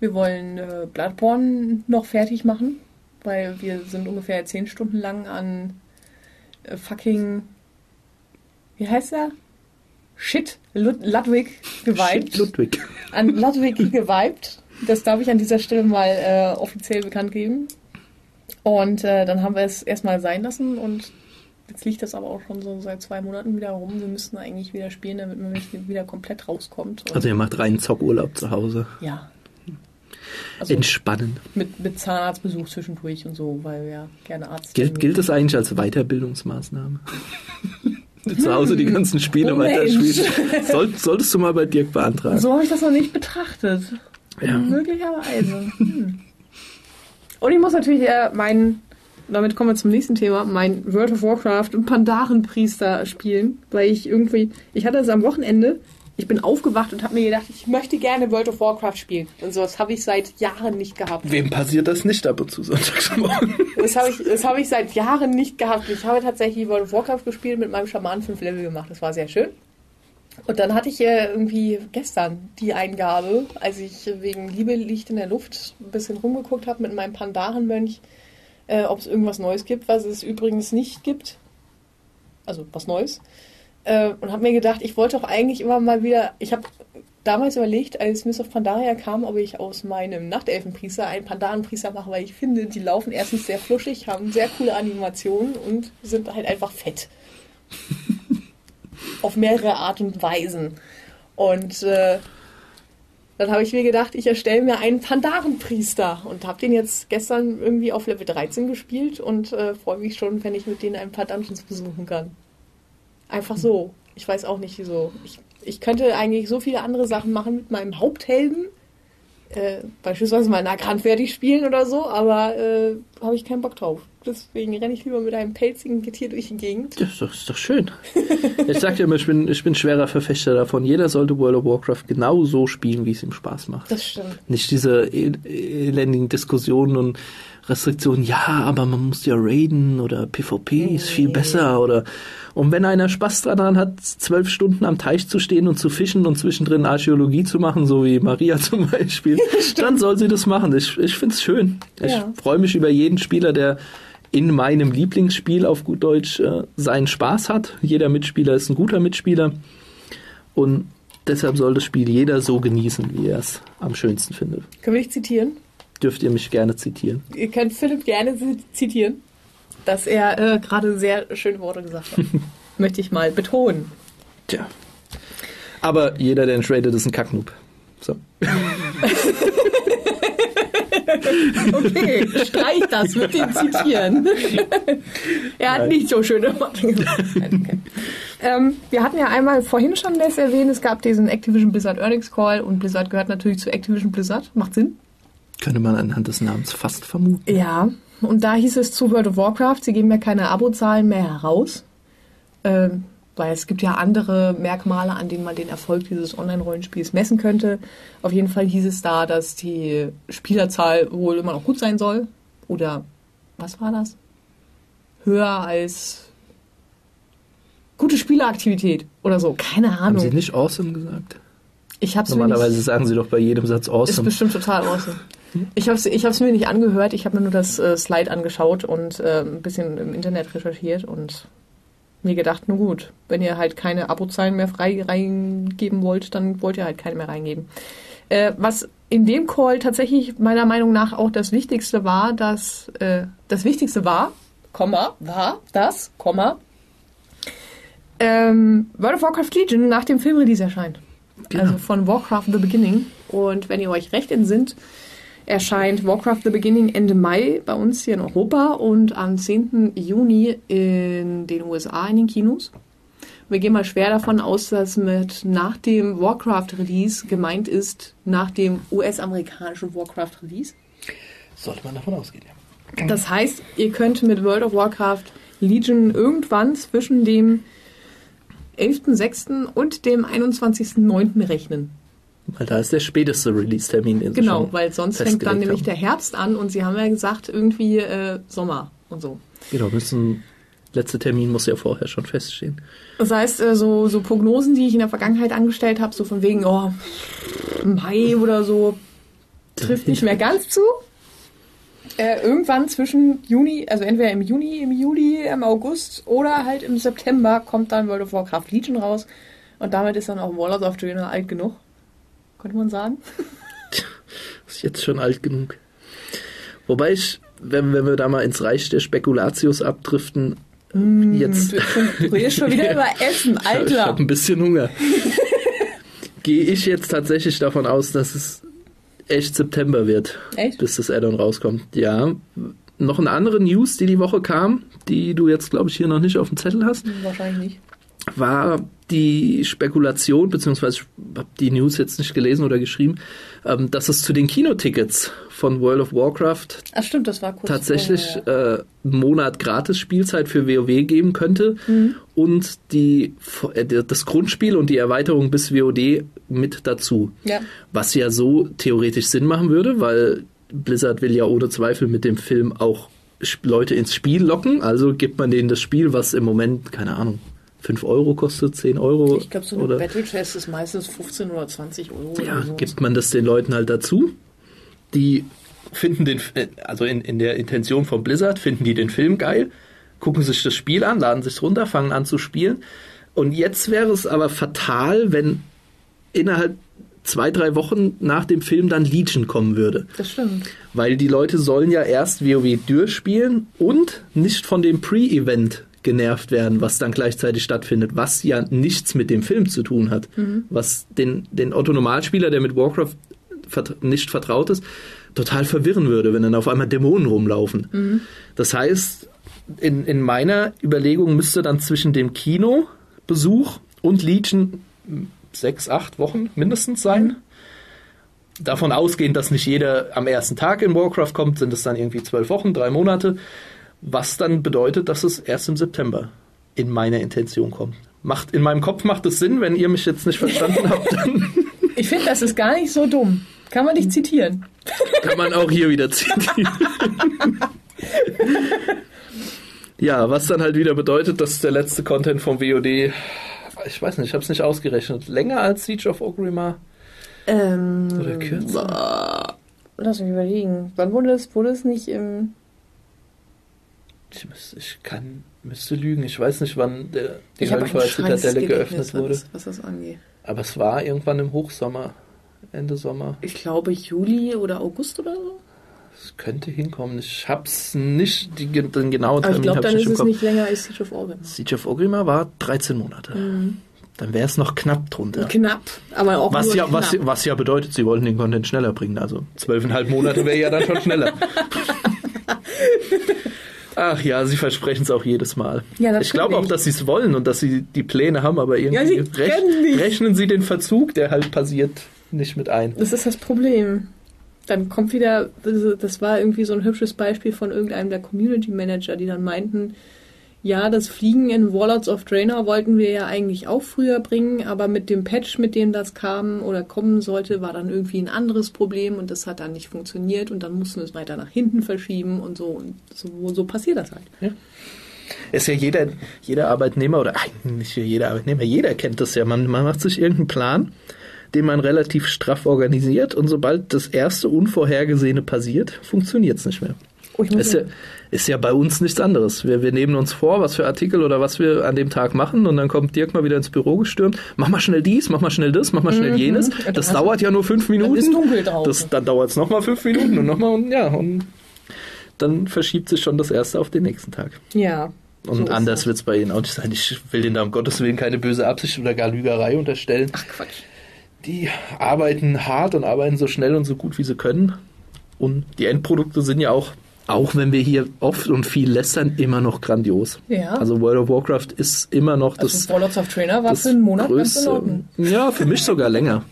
Wir wollen äh, Bloodborne noch fertig machen, weil wir sind ungefähr 10 Stunden lang an äh, fucking, wie heißt er? Shit, Lud Ludwig geweibt. Shit, Ludwig. an Ludwig [laughs] geweibt. Das darf ich an dieser Stelle mal äh, offiziell bekannt geben. Und äh, dann haben wir es erstmal sein lassen und jetzt liegt das aber auch schon so seit zwei Monaten wieder rum. Wir müssten eigentlich wieder spielen, damit man nicht wieder komplett rauskommt. Und, Also ihr macht reinen Zockurlaub zu Hause. ja. Also Entspannen. mit, mit Zahnarztbesuch zwischendurch und so, weil wir ja gerne Arzt Gilt, gilt das eigentlich als Weiterbildungsmaßnahme? [laughs] [laughs] zu Hause die ganzen Spiele Oh, weiterspielen. [laughs] Soll, solltest du mal bei Dirk beantragen. So habe ich das noch nicht betrachtet. Ja. Möglicherweise. Hm. Und ich muss natürlich äh, meinen, damit kommen wir zum nächsten Thema, mein World of Warcraft und Pandarenpriester spielen, weil ich irgendwie, ich hatte es am Wochenende, ich bin aufgewacht und habe mir gedacht, ich möchte gerne World of Warcraft spielen. Und sowas habe ich seit Jahren nicht gehabt. Wem passiert das nicht ab und zu sonntagsmorgen? Das habe ich, das habe ich seit Jahren nicht gehabt. Ich habe tatsächlich World of Warcraft gespielt, mit meinem Schamanen 5 Level gemacht. Das war sehr schön. Und dann hatte ich äh, irgendwie gestern die Eingabe, als ich wegen Liebe liegt in der Luft ein bisschen rumgeguckt habe mit meinem Pandarenmönch, äh, ob es irgendwas Neues gibt, was es übrigens nicht gibt. Also was Neues. Äh, und habe mir gedacht, ich wollte doch eigentlich immer mal wieder. Ich habe damals überlegt, als Miss of Pandaria kam, ob ich aus meinem Nachtelfenpriester einen Pandarenpriester mache, weil ich finde, die laufen erstens sehr fluschig, haben sehr coole Animationen und sind halt einfach fett. [laughs] Auf mehrere Art und Weisen. Und äh, dann habe ich mir gedacht, ich erstelle mir einen Pandarenpriester und habe den jetzt gestern irgendwie auf Level 13 gespielt und äh, freue mich schon, wenn ich mit denen ein paar Dungeons besuchen kann. Einfach so. Ich weiß auch nicht wieso. Ich, ich könnte eigentlich so viele andere Sachen machen mit meinem Haupthelden. Äh, beispielsweise mal Nahkampf fertig spielen oder so, aber äh, habe ich keinen Bock drauf. Deswegen renne ich lieber mit einem pelzigen Getier durch die Gegend. Das ist doch, ist doch schön. Ich sag dir immer, ich bin, ich bin schwerer Verfechter davon. Jeder sollte World of Warcraft genau so spielen, wie es ihm Spaß macht. Das stimmt. Nicht diese el elendigen Diskussionen und Restriktionen, ja, aber man muss ja raiden oder PvP ist viel besser oder und wenn einer Spaß daran hat, zwölf Stunden am Teich zu stehen und zu fischen und zwischendrin Archäologie zu machen, so wie Maria [laughs] zum Beispiel, dann soll sie das machen. Ich, ich finde es schön. Ich Ja. freue mich über jeden Spieler, der in meinem Lieblingsspiel auf gut Deutsch äh, seinen Spaß hat. Jeder Mitspieler ist ein guter Mitspieler und deshalb soll das Spiel jeder so genießen, wie er es am schönsten findet. Können wir dich zitieren? Dürft ihr mich gerne zitieren. Ihr könnt Philipp gerne zitieren, dass er äh, gerade sehr schöne Worte gesagt hat. [laughs] Möchte ich mal betonen. Tja. Aber jeder, der nicht rated, ist ein Kacknoob. So. Okay, streich das mit dem Zitieren. [laughs] er hat Nein. nicht so schöne Worte gesagt. Nein, Okay. Ähm, wir hatten ja einmal vorhin schon das erwähnt, es gab diesen Activision Blizzard Earnings Call und Blizzard gehört natürlich zu Activision Blizzard. Macht Sinn? Könnte man anhand des Namens fast vermuten. Ja, und da hieß es zu World of Warcraft, sie geben ja keine Abozahlen mehr heraus. Ähm, weil es gibt ja andere Merkmale, an denen man den Erfolg dieses Online-Rollenspiels messen könnte. Auf jeden Fall hieß es da, dass die Spielerzahl wohl immer noch gut sein soll. Oder was war das? Höher als gute Spieleraktivität oder so. Keine Haben Sie Ahnung. nicht awesome gesagt? Ich hab's Normalerweise sagen Sie doch bei jedem Satz ist awesome. bestimmt total awesome. Ich habe es ich hab's mir nicht angehört, ich habe mir nur das äh, Slide angeschaut und äh, ein bisschen im Internet recherchiert und mir gedacht, nur gut, wenn ihr halt keine Abozahlen mehr frei reingeben wollt, dann wollt ihr halt keine mehr reingeben. Äh, was in dem Call tatsächlich meiner Meinung nach auch das Wichtigste war, dass äh, das Wichtigste war, Komma, war das, Komma, ähm, World of Warcraft Legion nach dem Filmrelease erscheint. Genau. Also von Warcraft The Beginning. Und wenn ihr euch recht entsinnt, erscheint Warcraft The Beginning Ende Mai bei uns hier in Europa und am 10. Juni in den USA in den Kinos. Wir gehen mal schwer davon aus, dass mit nach dem Warcraft-Release gemeint ist, nach dem US-amerikanischen Warcraft-Release. Sollte man davon ausgehen, ja. Das heißt, ihr könnt mit World of Warcraft Legion irgendwann zwischen dem 11.06. und dem 21.09. rechnen. Weil da ist der späteste Release-Termin. Sie Genau, weil sonst fängt dann nämlich haben. der Herbst an und sie haben ja gesagt, irgendwie äh, Sommer und so. Genau, müssen. Letzter Termin muss ja vorher schon feststehen. Das heißt, äh, so, so Prognosen, die ich in der Vergangenheit angestellt habe, so von wegen, oh, Mai oder so, trifft nicht mehr ganz zu. Äh, irgendwann zwischen Juni, also entweder im Juni, im Juli, im August oder halt im September kommt dann World of Warcraft Legion raus. Und damit ist dann auch Warlords of Draenor alt genug. Könnte man sagen. [laughs] Ist jetzt schon alt genug. Wobei ich, wenn, wenn wir da mal ins Reich der Spekulatius abdriften, jetzt. Du redest schon wieder [laughs] über Essen, Ich habe Alter. ein bisschen Hunger. [laughs] Gehe ich jetzt tatsächlich davon aus, dass es echt September wird, Echt? bis das Add-on rauskommt. Ja. Noch eine andere News, die die Woche kam, die du jetzt, glaube ich, hier noch nicht auf dem Zettel hast, Wahrscheinlich nicht. War die Spekulation, beziehungsweise ich habe die News jetzt nicht gelesen oder geschrieben, ähm, dass es zu den Kinotickets von World of Warcraft Ach stimmt, das war kurz tatsächlich vorher. äh, einen Monat gratis Spielzeit für WoW geben könnte und die, äh, das Grundspiel und die Erweiterung bis WoD mit dazu. Ja. Was ja so theoretisch Sinn machen würde, weil Blizzard will ja ohne Zweifel mit dem Film auch Leute ins Spiel locken. Also gibt man denen das Spiel, was im Moment, keine Ahnung, 5 Euro kostet, 10 Euro. Ich glaube, so eine oder Battle Chest ist meistens 15 oder 20 Euro. ja, so. gibt man das den Leuten halt dazu. Die finden den, äh, also in, in der Intention von Blizzard, finden die den Film geil, gucken sich das Spiel an, laden sich runter, fangen an zu spielen. Und jetzt wäre es aber fatal, wenn innerhalb zwei, drei Wochen nach dem Film dann Legion kommen würde. Das stimmt. Weil die Leute sollen ja erst WoW durchspielen und nicht von dem Pre-Event genervt werden, was dann gleichzeitig stattfindet, was ja nichts mit dem Film zu tun hat. Was den, den Otto-Normalspieler, der mit Warcraft vert nicht vertraut ist, total verwirren würde, wenn dann auf einmal Dämonen rumlaufen. Das heißt, in, in meiner Überlegung müsste dann zwischen dem Kinobesuch und Legion sechs, acht Wochen mindestens sein. Davon ausgehend, dass nicht jeder am ersten Tag in Warcraft kommt, sind es dann irgendwie zwölf Wochen, drei Monate. Was dann bedeutet, dass es erst im September in meiner Intention kommt. Macht, in meinem Kopf macht es Sinn, wenn ihr mich jetzt nicht verstanden habt. Dann [laughs] Ich finde, das ist gar nicht so dumm. Kann man nicht zitieren. [laughs] Kann man auch hier wieder zitieren. [laughs] ja, was dann halt wieder bedeutet, dass der letzte Content vom WOD, ich weiß nicht, ich habe es nicht ausgerechnet, länger als Siege of Ogrimmar Ähm, oder kürzer. lass mich überlegen. Wann wurde es, wurde es nicht im. Ich, müß, ich kann, müsste lügen, ich weiß nicht, wann der, die scheiß geöffnet wurde. was, was das angeht. Aber es war irgendwann im Hochsommer, Ende Sommer. Ich glaube Juli oder August oder so. Es könnte hinkommen. Ich hab's nicht, die, den genauen Aber ich Termin glaube, dann ich ist es nicht länger als Siege of Organ. Siege of Ogrimmar war 13 Monate. Mhm. Dann wäre es noch knapp drunter. Knapp, aber auch Was nur ja, knapp. was, was ja bedeutet, sie wollten den Content schneller bringen. Also zwölfeinhalb Monate wäre ja dann schon schneller. [laughs] Ach ja, sie versprechen es auch jedes Mal. Ja, ich glaube auch, dass sie es wollen und dass sie die Pläne haben, aber irgendwie Ja, rech rechnen sie den Verzug, der halt passiert, nicht mit ein. Das ist das Problem. Dann kommt wieder, das war irgendwie so ein hübsches Beispiel von irgendeinem der Community Manager, die dann meinten, ja, das Fliegen in Warlords of Draenor wollten wir ja eigentlich auch früher bringen, aber mit dem Patch, mit dem das kam oder kommen sollte, war dann irgendwie ein anderes Problem und das hat dann nicht funktioniert und dann mussten wir es weiter nach hinten verschieben und so und so, so passiert das halt. Ist ja jeder, jeder Arbeitnehmer oder eigentlich nicht jeder Arbeitnehmer, jeder kennt das ja. Man, man macht sich irgendeinen Plan, den man relativ straff organisiert und sobald das erste Unvorhergesehene passiert, funktioniert es nicht mehr. Oh, ich muss ja, ja, ist ja bei uns nichts anderes. Wir, wir nehmen uns vor, was für Artikel oder was wir an dem Tag machen und dann kommt Dirk mal wieder ins Büro gestürmt. Mach mal schnell dies, mach mal schnell das, mach mal schnell jenes. Mhm. dann Das dauert ja nur fünf Minuten. ist dunkel draußen. Das, dann dauert es nochmal fünf Minuten und nochmal und ja, und dann verschiebt sich schon das erste auf den nächsten Tag. ja. Und so anders wird es bei Ihnen auch nicht sein. Ich will Ihnen da um Gottes Willen keine böse Absicht oder gar Lügerei unterstellen. Ach Quatsch. Die arbeiten hart und arbeiten so schnell und so gut, wie sie können. Und die Endprodukte sind ja auch, auch wenn wir hier oft und viel lästern, immer noch grandios. Ja. Also World of Warcraft ist immer noch das, Also Warlords of Trainer war das für einen Monat größte. Ja, für mich sogar länger.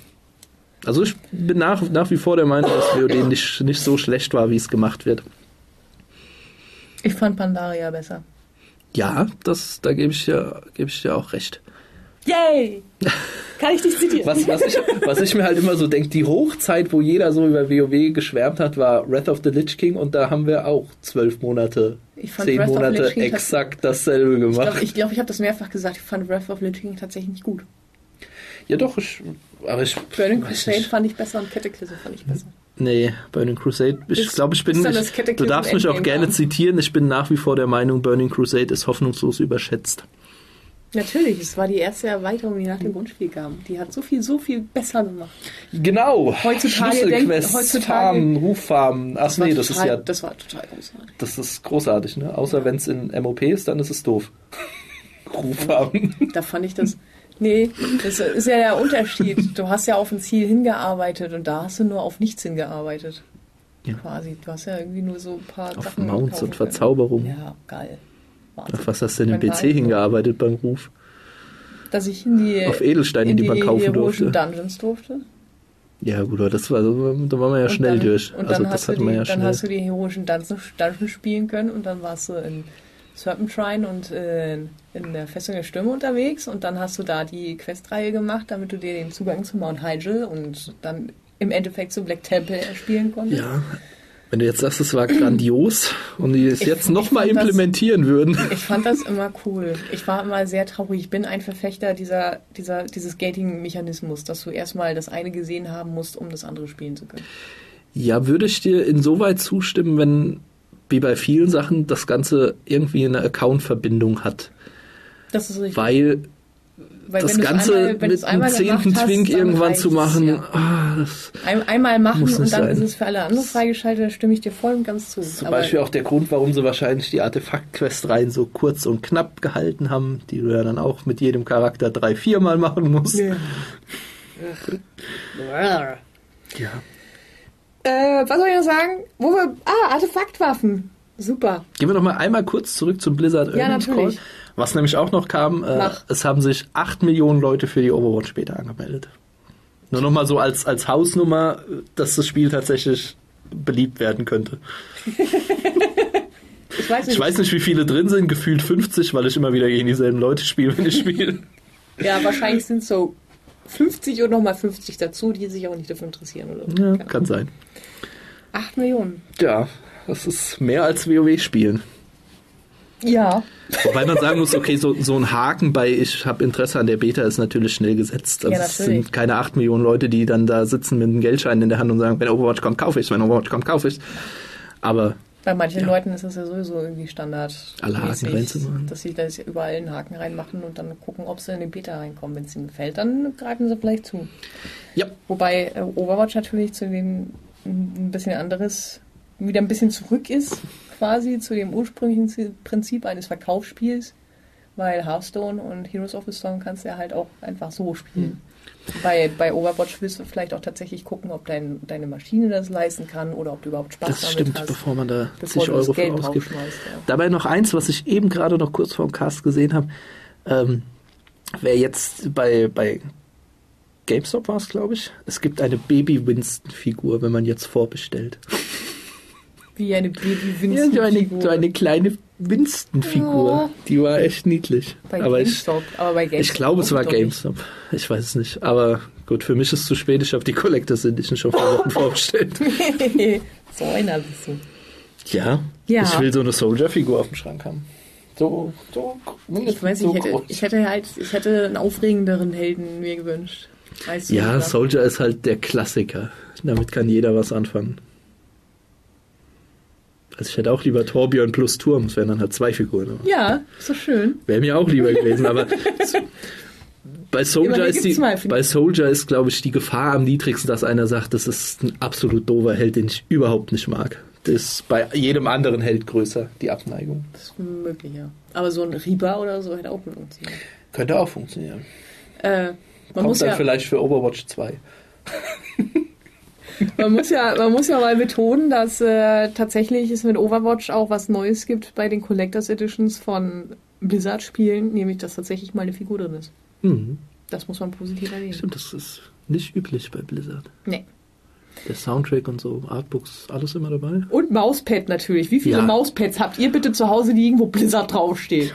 Also ich bin nach, nach wie vor der Meinung, dass WoD nicht, nicht so schlecht war, wie es gemacht wird. Ich fand Pandaria besser. Ja, das, da gebe ich, gebe ich dir auch recht. Yay! [laughs] Kann ich dich zitieren? Was, was, ich, was ich mir halt immer so denke, die Hochzeit, wo jeder so über WoW geschwärmt hat, war Wrath of the Lich King und da haben wir auch zwölf Monate, Ich zehn Wrath Monate Lich exakt dasselbe Ich gemacht. glaube, ich, glaub, ich habe das mehrfach gesagt. Ich fand Wrath of the King tatsächlich nicht gut. ja doch, ich, aber ich Burning Crusade nicht. fand ich besser und Cataclysm fand ich besser. Nee, Burning Crusade, ich glaube, ich bin Cataclysm du darfst mich auch gerne zitieren, ich bin nach wie vor der Meinung, Burning Crusade ist hoffnungslos überschätzt. Natürlich, es war die erste Erweiterung, die nach dem Grundspiel kam. Die hat so viel, so viel besser gemacht. Genau, Heutzutage Schlüsselquests, denkt- heutzutage- Farmen, Ruffarmen, ach nee, das total, ist ja, Das war total großartig. das ist großartig, ne? Außer wenn es in MOP ist, dann ist es doof. [laughs] Ruffarmen. Da fand ich das. Nee, das ist ja der Unterschied. Du hast ja auf ein Ziel hingearbeitet und da hast du nur auf nichts hingearbeitet. Ja. Quasi. Du hast ja irgendwie nur so ein paar Auf Sachen. Mounts und können. Verzauberung. Ja, geil. Wahnsinn. Auf was hast du denn im PC Nein. hingearbeitet beim Ruf? Dass ich in die, Auf Edelsteine, in die man kaufen heroischen durfte. Dungeons durfte. Ja, gut, aber das war, da waren wir ja Und schnell dann, durch. Und Also dann, hast, du die, wir ja dann schnell. hast du die heroischen Dungeons, Dungeons spielen können und dann warst du in Serpentine und äh, in der Festung der Stürme unterwegs und dann hast du da die Questreihe gemacht, damit du dir den Zugang zu Mount Hyjal und dann im Endeffekt zu Black Temple erspielen konntest. Ja, wenn du jetzt sagst, es war grandios und die es Ich- jetzt nochmal fand das- implementieren würden. Ich fand das immer cool. Ich war immer sehr traurig. Ich bin ein Verfechter dieser, dieser, dieses Gating-Mechanismus, dass du erstmal das eine gesehen haben musst, um das andere spielen zu können. Ja, würde ich dir insoweit zustimmen, wenn, wie bei vielen Sachen, das Ganze irgendwie eine Account-Verbindung hat. Das ist richtig. Weil Weil das Ganze einmal- mit einem zehnten Twink irgendwann zu machen, ja. ah, Ein, einmal machen und dann sein. ist es für alle anderen freigeschaltet, da stimme ich dir voll und ganz zu. zum Aber Beispiel auch der Grund, warum sie wahrscheinlich die Artefakt-Quest-Reihen so kurz und knapp gehalten haben, die du ja dann auch mit jedem Charakter drei, viermal machen musst. Ja. [laughs] Ja. Äh, was soll ich noch sagen? Wo wir. Ah, Artefaktwaffen. Super. Gehen wir noch mal einmal kurz zurück zum Blizzard Ja, Earnings natürlich. Call. Was nämlich auch noch kam, äh, es haben sich 8 Millionen Leute für die Overwatch Beta angemeldet. Nur noch mal so als, als Hausnummer, dass das Spiel tatsächlich beliebt werden könnte. [laughs] Ich weiß nicht. Ich weiß nicht, wie viele drin sind, gefühlt 50, weil ich immer wieder gegen dieselben Leute spiele, wenn ich spiele. Ja, wahrscheinlich sind es so 50 und nochmal 50 dazu, die sich auch nicht dafür interessieren. Oder so. Ja, kann sein. 8 Millionen. Ja, das ist mehr als WoW spielen. Ja. Wobei man sagen muss, okay, so, so ein Haken bei ich habe Interesse an der Beta ist natürlich schnell gesetzt. Also Ja, es sind keine 8 Millionen Leute, die dann da sitzen mit einem Geldschein in der Hand und sagen, wenn Overwatch kommt, kaufe ich wenn Overwatch kommt, kaufe ich Aber Bei manchen Ja. Leuten ist das ja sowieso irgendwie Standard. Alle Haken reinzumachen. Dass sie da überall einen Haken reinmachen und dann gucken, ob sie in die Beta reinkommen. Wenn es ihnen gefällt, dann greifen sie vielleicht zu. ja, Wobei äh, Overwatch natürlich zu dem ein bisschen anderes, wieder ein bisschen zurück ist, quasi zu dem ursprünglichen Prinzip eines Verkaufsspiels, weil Hearthstone und Heroes of the Storm kannst du ja halt auch einfach so spielen. Bei, bei Overwatch willst du vielleicht auch tatsächlich gucken, ob dein, deine Maschine das leisten kann oder ob du überhaupt Spaß das damit stimmt, hast. bevor man da bevor 60 du Euro das für Geld ausgibt. Ja. Dabei noch eins, was ich eben gerade noch kurz vor dem Cast gesehen habe. Ähm, wer jetzt bei, bei GameStop war es, glaube ich. Es gibt eine Baby-Winston-Figur, wenn man jetzt vorbestellt. Wie eine Baby Ja, so eine, so eine kleine Winston-Figur. Oh. Die war echt niedlich. bei aber ich, GameStop. aber bei GameStop ich glaube, es war. GameStop. Ich weiß es nicht. Aber gut, für mich ist es zu spät. Ich habe die Collectors Edition schon vor Wochen [laughs] vorbestellt. [laughs] so einer bist du. Ja, Ja. ich will so eine Soldier-Figur auf dem Schrank haben. So, so, Ich weiß so nicht, ich hätte, ich hätte halt, ich hätte einen aufregenderen Helden mir gewünscht. Ja? Soldier ist halt der Klassiker. Damit kann jeder was anfangen. Also ich hätte auch lieber Torbjörn plus Turm. Es wären dann halt zwei Figuren. aber Ja, so schön. Wäre mir auch lieber gewesen, aber [laughs] bei Soldier ist die, bei Soldier ist, glaube ich, die Gefahr am niedrigsten, dass einer sagt, das ist ein absolut doofer Held, den ich überhaupt nicht mag. Das ist bei jedem anderen Held größer, die Abneigung. Das ist möglich, ja. Aber so ein Reaper oder so hätte auch funktioniert. Könnte auch funktionieren. Äh, man, Kommt muss dann ja, vielleicht für Overwatch 2. [laughs] man, muss ja, man muss ja mal betonen, dass äh, tatsächlich es mit Overwatch auch was Neues gibt bei den Collectors Editions von Blizzard-Spielen, nämlich dass tatsächlich mal eine Figur drin ist. Mhm. Das muss man positiv erwähnen. Stimmt, das ist nicht üblich bei Blizzard. Nee. Der Soundtrack und so, Artbooks, alles immer dabei. Und Mauspad natürlich. Wie viele Ja. Mauspads habt ihr bitte zu Hause liegen, wo Blizzard draufsteht?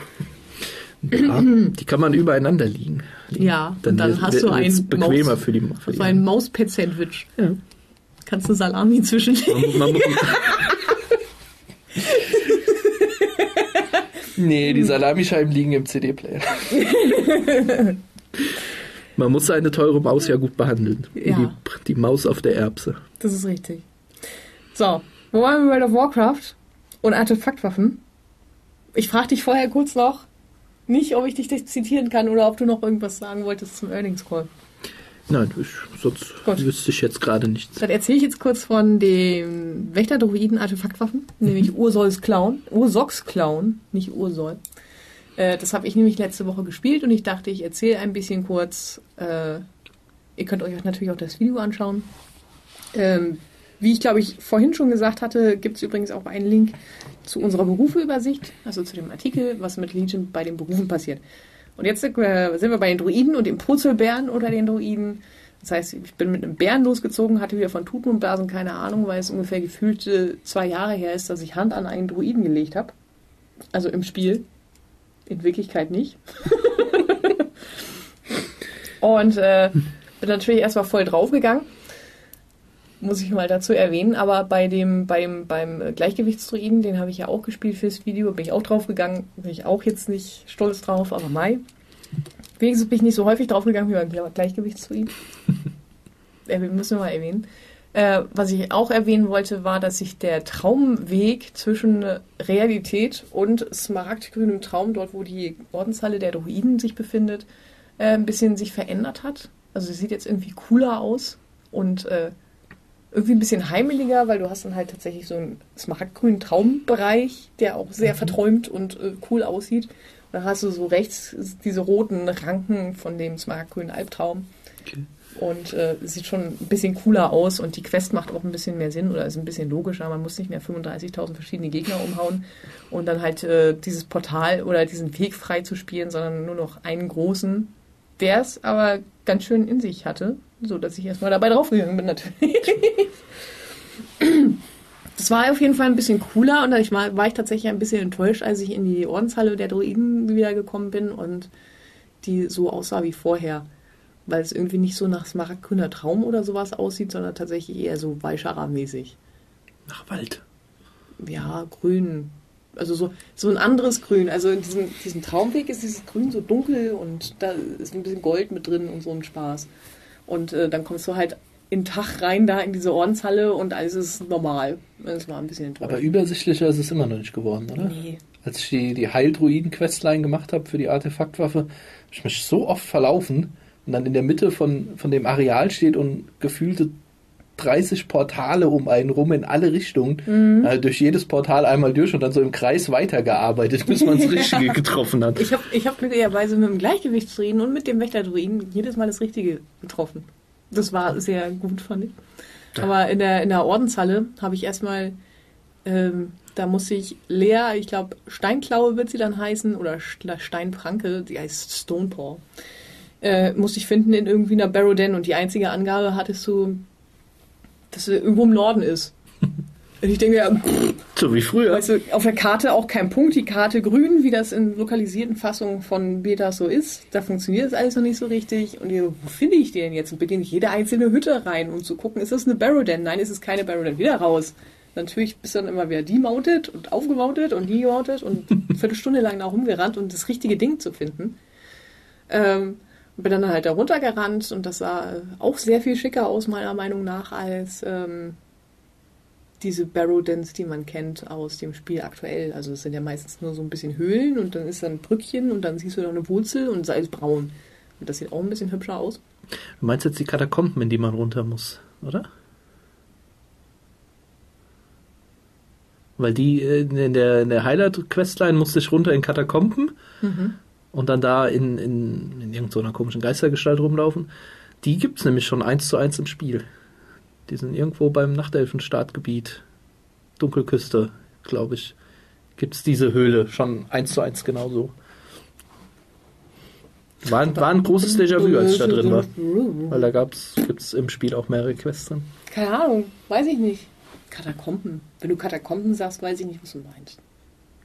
Ja, die kann man übereinander liegen. Ja, dann wird- hast du ein bequemer Maus- für die, für die So ein Mauspad-Sandwich. Ja. Kannst du Salami zwischenlegen? Man, man, nee, die Salamischeiben liegen im CD-Player. Man muss eine teure Maus ja gut behandeln. Ja. Die, die Maus auf der Erbse. Das ist richtig. So, wo waren wir bei World of Warcraft und Artefaktwaffen? Ich frage dich vorher kurz noch, nicht, ob ich dich zitieren kann oder ob du noch irgendwas sagen wolltest zum Earnings Call. Nein, ich, sonst Gut. wüsste ich jetzt gerade nichts. Dann erzähle ich jetzt kurz von dem Wächter-Druiden Artefaktwaffen, nämlich Ursols Clown, Ursox Clown, nicht Ursol. Äh, das habe ich nämlich letzte Woche gespielt und ich dachte, ich erzähle ein bisschen kurz. Äh, ihr könnt euch natürlich auch das Video anschauen. Ähm, wie ich glaube ich vorhin schon gesagt hatte, gibt es übrigens auch einen Link zu unserer Berufeübersicht, also zu dem Artikel, was mit Legion bei den Berufen passiert. Und jetzt sind wir bei den Druiden und dem Purzelbären oder den Druiden. Das heißt, ich bin mit einem Bären losgezogen, hatte wieder von Tuten und Blasen keine Ahnung, weil es ungefähr gefühlt äh, zwei Jahre her ist, dass ich Hand an einen Druiden gelegt habe. Also im Spiel. In Wirklichkeit nicht. [laughs] und äh, bin natürlich erstmal voll draufgegangen. Muss ich mal dazu erwähnen, aber bei dem, beim, beim Gleichgewichtsdruiden, den habe ich ja auch gespielt fürs Video, bin ich auch draufgegangen. Bin ich auch jetzt nicht stolz drauf, aber Mai. Wenigstens bin ich nicht so häufig draufgegangen wie beim Gle- Gleichgewichtsdruiden. [laughs] äh, müssen wir mal erwähnen. Äh, was ich auch erwähnen wollte, war, dass sich der Traumweg zwischen Realität und smaragdgrünem Traum, dort wo die Ordenshalle der Druiden sich befindet, äh, ein bisschen sich verändert hat. Also sie sieht jetzt irgendwie cooler aus und äh, irgendwie ein bisschen heimeliger, weil du hast dann halt tatsächlich so einen smaragdgrünen Traumbereich, der auch sehr verträumt und äh, cool aussieht. Und dann hast du so rechts diese roten Ranken von dem smaragdgrünen Albtraum. Okay. Und äh, sieht schon ein bisschen cooler aus und die Quest macht auch ein bisschen mehr Sinn oder ist ein bisschen logischer. Man muss nicht mehr 35.000 verschiedene Gegner umhauen und dann halt äh, dieses Portal oder diesen Weg frei zu spielen, sondern nur noch einen großen, der es aber ganz schön in sich hatte, so dass ich erstmal dabei draufgegangen bin natürlich. [laughs] Das war auf jeden Fall ein bisschen cooler und ich war, war ich tatsächlich ein bisschen enttäuscht, als ich in die Ordenshalle der Druiden wiedergekommen bin und die so aussah wie vorher. Weil es irgendwie nicht so nach Smaragdgrüner Traum oder sowas aussieht, sondern tatsächlich eher so Weichara-mäßig. Nach Wald. Ja, grün. Also so, so ein anderes Grün. Also in diesem, diesem Traumweg ist dieses Grün so dunkel und da ist ein bisschen Gold mit drin und so ein Spaß. Und äh, dann kommst du halt in Tag rein da in diese Ordenshalle und alles ist normal. Das war ein bisschen enttäuschend. Aber übersichtlicher ist es immer noch nicht geworden, oder? Nee. Als ich die, die Heildruiden-Questline gemacht habe für die Artefaktwaffe, habe ich mich so oft verlaufen und dann in der Mitte von, von dem Areal steht und gefühlte 30 Portale um einen rum in alle Richtungen. Mhm. Also durch jedes Portal einmal durch und dann so im Kreis weitergearbeitet, bis man das [laughs] Richtige getroffen hat. Ich habe ich hab glücklicherweise mit dem Gleichgewichtsdruiden und mit dem Wächterdruiden jedes Mal das Richtige getroffen. Das war sehr gut, fand ich. Aber in der, in der Ordenshalle habe ich erstmal, ähm, da musste ich Lea, ich glaube Steinklaue wird sie dann heißen, oder St- Steinpranke, die heißt Stonepaw, äh, musste ich finden in irgendwie einer Barrow-Den und die einzige Angabe hattest du, dass sie irgendwo im Norden ist. Und ich denke, ja, So wie früher. Weißt du, auf der Karte auch kein Punkt, die Karte grün, wie das in lokalisierten Fassungen von Betas so ist. Da funktioniert das alles noch nicht so richtig. Und ich so, wo finde ich denn jetzt? Und bitte nicht jede einzelne Hütte rein, um zu gucken, ist das eine Barrow-Den? Nein, ist es keine Barrow-Den. Wieder raus. Natürlich bist du dann immer wieder demounted und aufgemountet und demounted und eine Viertelstunde lang da rumgerannt, um das richtige Ding zu finden. Ähm, bin dann halt da runtergerannt und das sah auch sehr viel schicker aus, meiner Meinung nach, als ähm, diese Barrow-Dens, die man kennt aus dem Spiel aktuell. Also es sind ja meistens nur so ein bisschen Höhlen und dann ist da ein Brückchen und dann siehst du da eine Wurzel und sei es braun. Und das sieht auch ein bisschen hübscher aus. Du meinst jetzt die Katakomben, in die man runter muss, oder? Weil die äh, in der, in der Highlight-Questline musste ich runter in Katakomben und dann da in, in, in irgendeiner komischen Geistergestalt rumlaufen. Die gibt es nämlich schon eins zu eins im Spiel. Die sind irgendwo beim Nachtelfen-Startgebiet. Dunkelküste, glaube ich. Gibt es diese Höhle schon eins zu eins genauso. War, ein- war ein großes Déjà-vu, als ich da drin war. Weil da gibt es im Spiel auch mehrere Quests drin. Keine Ahnung, weiß ich nicht. Katakomben. Wenn du Katakomben sagst, weiß ich nicht, was du meinst.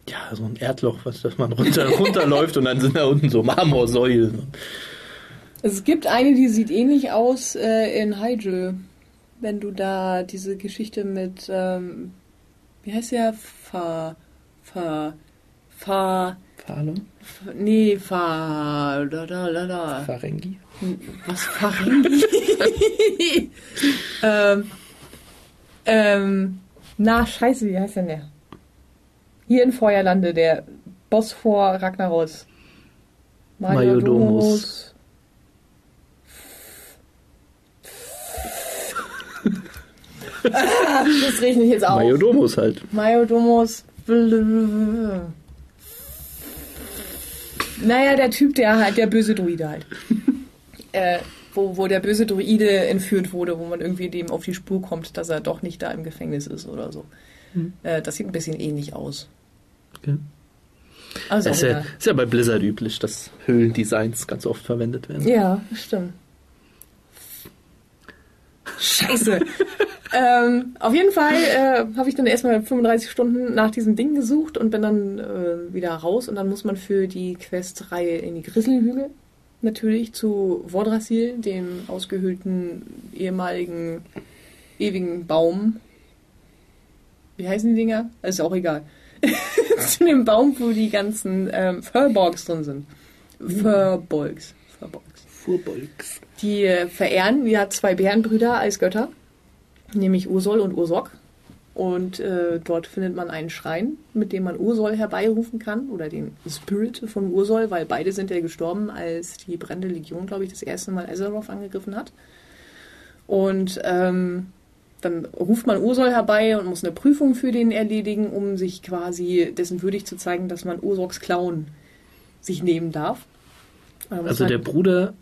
Ja, so ein Erdloch, was dass man runter, [laughs] runterläuft und dann sind da unten so Marmorsäulen. Es gibt eine, die sieht ähnlich aus äh, in Hydra. Wenn du da diese Geschichte mit, ähm, wie heißt der? Fa, Fa, Fa, Falun? Fa nee, Fa, da, da, da, da. Farengi? Was Farengi? [laughs] ähm, ähm, na, scheiße, wie heißt denn der? Hier in Feuerlande, der Boss vor Ragnaros. Majodomus. Ah, [laughs] das rechne ich jetzt auf. Majodomus halt. Majodomus. Naja, der Typ, der halt, der böse Druide halt. [laughs] äh, wo, wo der böse Druide entführt wurde, wo man irgendwie dem auf die Spur kommt, dass er doch nicht da im Gefängnis ist oder so. Hm. Äh, das sieht ein bisschen ähnlich aus. Okay. Also Das ist ja, ist ja bei Blizzard üblich, dass Höhlendesigns ganz oft verwendet werden. Ja, stimmt. Scheiße. [laughs] ähm, auf jeden Fall äh, habe ich dann erstmal 35 Stunden nach diesem Ding gesucht und bin dann äh, wieder raus. Und dann muss man für die Questreihe in die Grisselhügel natürlich zu Vordrasil, dem ausgehöhlten ehemaligen ewigen Baum. Wie heißen die Dinger? Ist auch egal. [laughs] zu dem Baum, wo die ganzen ähm, Furbolgs drin sind. Furbolgs. Furbolgs. Furbolgs. Die äh, verehren, die hat zwei Bärenbrüder als Götter, nämlich Ursol und Ursok. Und äh, dort findet man einen Schrein, mit dem man Ursol herbeirufen kann, oder den Spirit von Ursol, weil beide sind ja gestorben, als die brennende Legion, glaube ich, das erste Mal Azeroth angegriffen hat. Und ähm, dann ruft man Ursol herbei und muss eine Prüfung für den erledigen, um sich quasi dessen würdig zu zeigen, dass man Ursoks Clown sich nehmen darf. Also der Bruder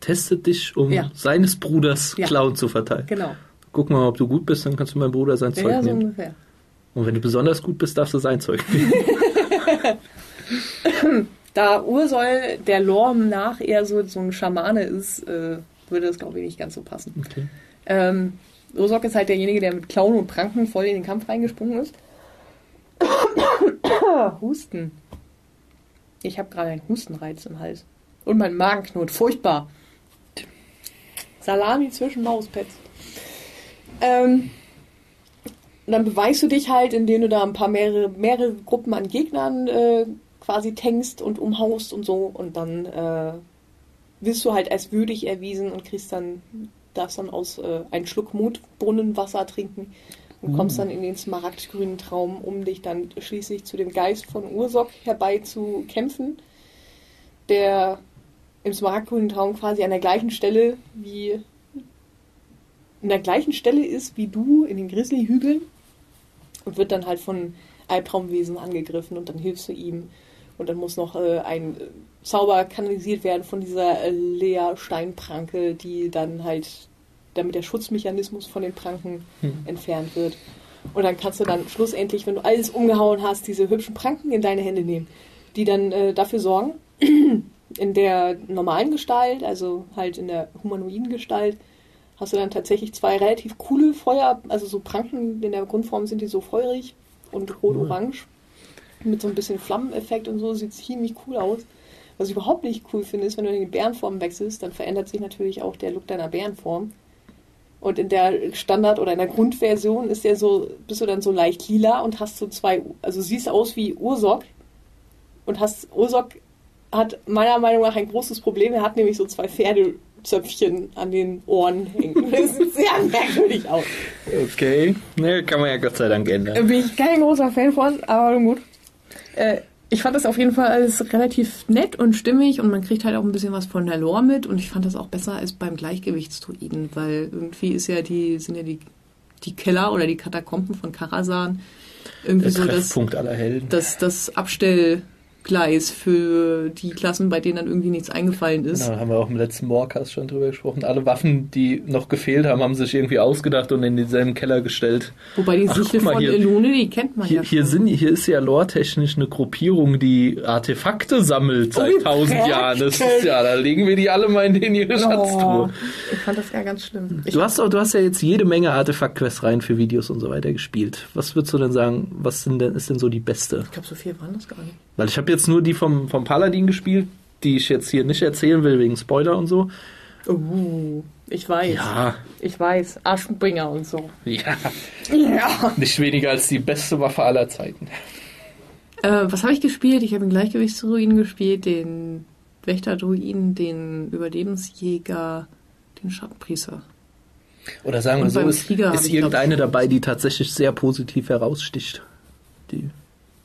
testet dich, um Ja. seines Bruders Ja. Clown zu verteilen. Genau. Guck mal, ob du gut bist, dann kannst du meinem Bruder sein Zeug Ja, so nehmen. ungefähr. Und wenn du besonders gut bist, darfst du sein Zeug nehmen. [laughs] Da Ursol der Lore nach eher so, so ein Schamane ist, äh, würde das, glaube ich, nicht ganz so passen. Okay. Ähm, Ursok ist halt derjenige, der mit Klauen und Pranken voll in den Kampf reingesprungen ist. [coughs] Husten. Ich habe gerade einen Hustenreiz im Hals. Und mein Magen knurrt. Furchtbar. Salami zwischen Mauspads. Ähm, dann beweist du dich halt, indem du da ein paar mehrere, mehrere Gruppen an Gegnern äh, quasi tankst und umhaust und so. Und dann äh, wirst du halt als würdig erwiesen und kriegst dann, darfst dann aus äh, einen Schluck Mutbrunnenwasser trinken und mhm. kommst dann in den smaragdgrünen Traum, um dich dann schließlich zu dem Geist von Ursok herbei zu kämpfen, der im smaragdgrünen Traum quasi an der gleichen Stelle wie in der gleichen Stelle ist wie du in den Grizzly-Hügeln und wird dann halt von Albtraumwesen angegriffen und dann hilfst du ihm und dann muss noch äh, ein Zauber kanalisiert werden von dieser äh, Lea Steinpranke, die dann halt, damit der Schutzmechanismus von den Pranken hm. entfernt wird. Und dann kannst du dann schlussendlich, wenn du alles umgehauen hast, diese hübschen Pranken in deine Hände nehmen, die dann äh, dafür sorgen, [clears throat] in der normalen Gestalt, also halt in der humanoiden Gestalt, hast du dann tatsächlich zwei relativ coole Feuer, also so Pranken in der Grundform sind die so feurig und rot-orange mit so ein bisschen Flammeneffekt und so, sieht ziemlich cool aus. Was ich überhaupt nicht cool finde, ist, wenn du in die Bärenform wechselst, dann verändert sich natürlich auch der Look deiner Bärenform. Und in der Standard- oder in der Grundversion ist der so, bist du dann so leicht lila und hast so zwei, also siehst aus wie Ursok und hast, Ursok hat meiner Meinung nach ein großes Problem. Er hat nämlich so zwei Pferdezöpfchen an den Ohren hängen. Das sieht sehr merkwürdig aus. Okay, ne, kann man ja Gott sei Dank ändern. Bin ich kein großer Fan von, aber gut. Äh, ich fand das auf jeden Fall alles relativ nett und stimmig und man kriegt halt auch ein bisschen was von der Lore mit und ich fand das auch besser als beim Gleichgewichtsdruiden, weil irgendwie ist ja die, sind ja die, die Keller oder die Katakomben von Karasan irgendwie der so das, aller Helden. das, das Abstell, Gleis für die Klassen, bei denen dann irgendwie nichts eingefallen ist. Genau, haben wir auch im letzten Morecast schon drüber gesprochen. Alle Waffen, die noch gefehlt haben, haben sich irgendwie ausgedacht und in denselben Keller gestellt. Wobei die Sichel von hier, Elune, die kennt man hier, ja hier, sind, hier ist ja lore-technisch eine Gruppierung, die Artefakte sammelt seit oh, tausend Jahren. Das ist ja, da legen wir die alle mal in den ihre oh, Schatztruhe. Ich fand das ja ganz schlimm. du hast, auch, du hast ja jetzt jede Menge Artefakt-Quests rein für Videos und so weiter gespielt. Was würdest du denn sagen, was denn, ist denn so die beste? Ich glaube, so viel waren das gar nicht. Weil ich habe jetzt nur die vom, vom Paladin gespielt, die ich jetzt hier nicht erzählen will, wegen Spoiler und so. Uh, ich weiß. Ja. Ich weiß. Aschenbringer und so. Ja. Ja. Nicht weniger als die beste Waffe aller Zeiten. Äh, was habe ich gespielt? Ich habe den Gleichgewichtsdruiden gespielt, den Wächterdruiden, den Überlebensjäger, den Schattenpriester. Oder sagen wir so, ist, ist irgendeine dabei, die tatsächlich sehr positiv heraussticht. Die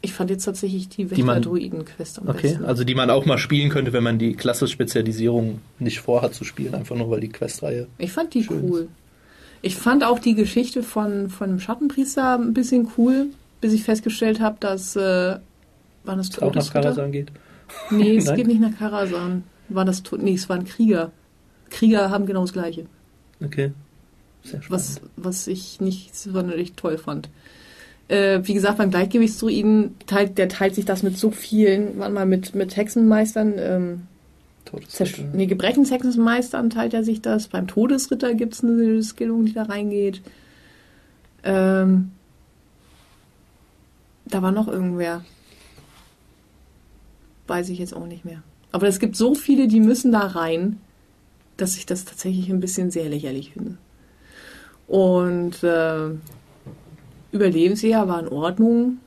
ich fand jetzt tatsächlich die Wächter-Druiden-Quest am okay, besten. also die man auch mal spielen könnte, wenn man die Klasse-Spezialisierung nicht vorhat zu spielen, einfach nur weil die Questreihe. Ich fand die cool. Ist. Ich fand auch die Geschichte von, von dem Schattenpriester ein bisschen cool, bis ich festgestellt habe, dass. Äh, war das auch nach Karasan geht? Nee, [laughs] es geht nicht nach Karasan. War das Nee, es waren Krieger. Krieger haben genau das Gleiche. Okay. Sehr spannend. Was, was ich nicht sonderlich toll fand. Äh, wie gesagt, beim Gleichgewichtsdruiden teilt, der teilt sich das mit so vielen, manchmal mit, mit Hexenmeistern, ähm, nee, Gebrechenshexenmeistern teilt er sich das. Beim Todesritter gibt es eine Skillung, die da reingeht. Ähm, da war noch irgendwer. Weiß ich jetzt auch nicht mehr. Aber es gibt so viele, die müssen da rein, dass ich das tatsächlich ein bisschen sehr lächerlich finde. Und äh, Überlebensjahr war in Ordnung.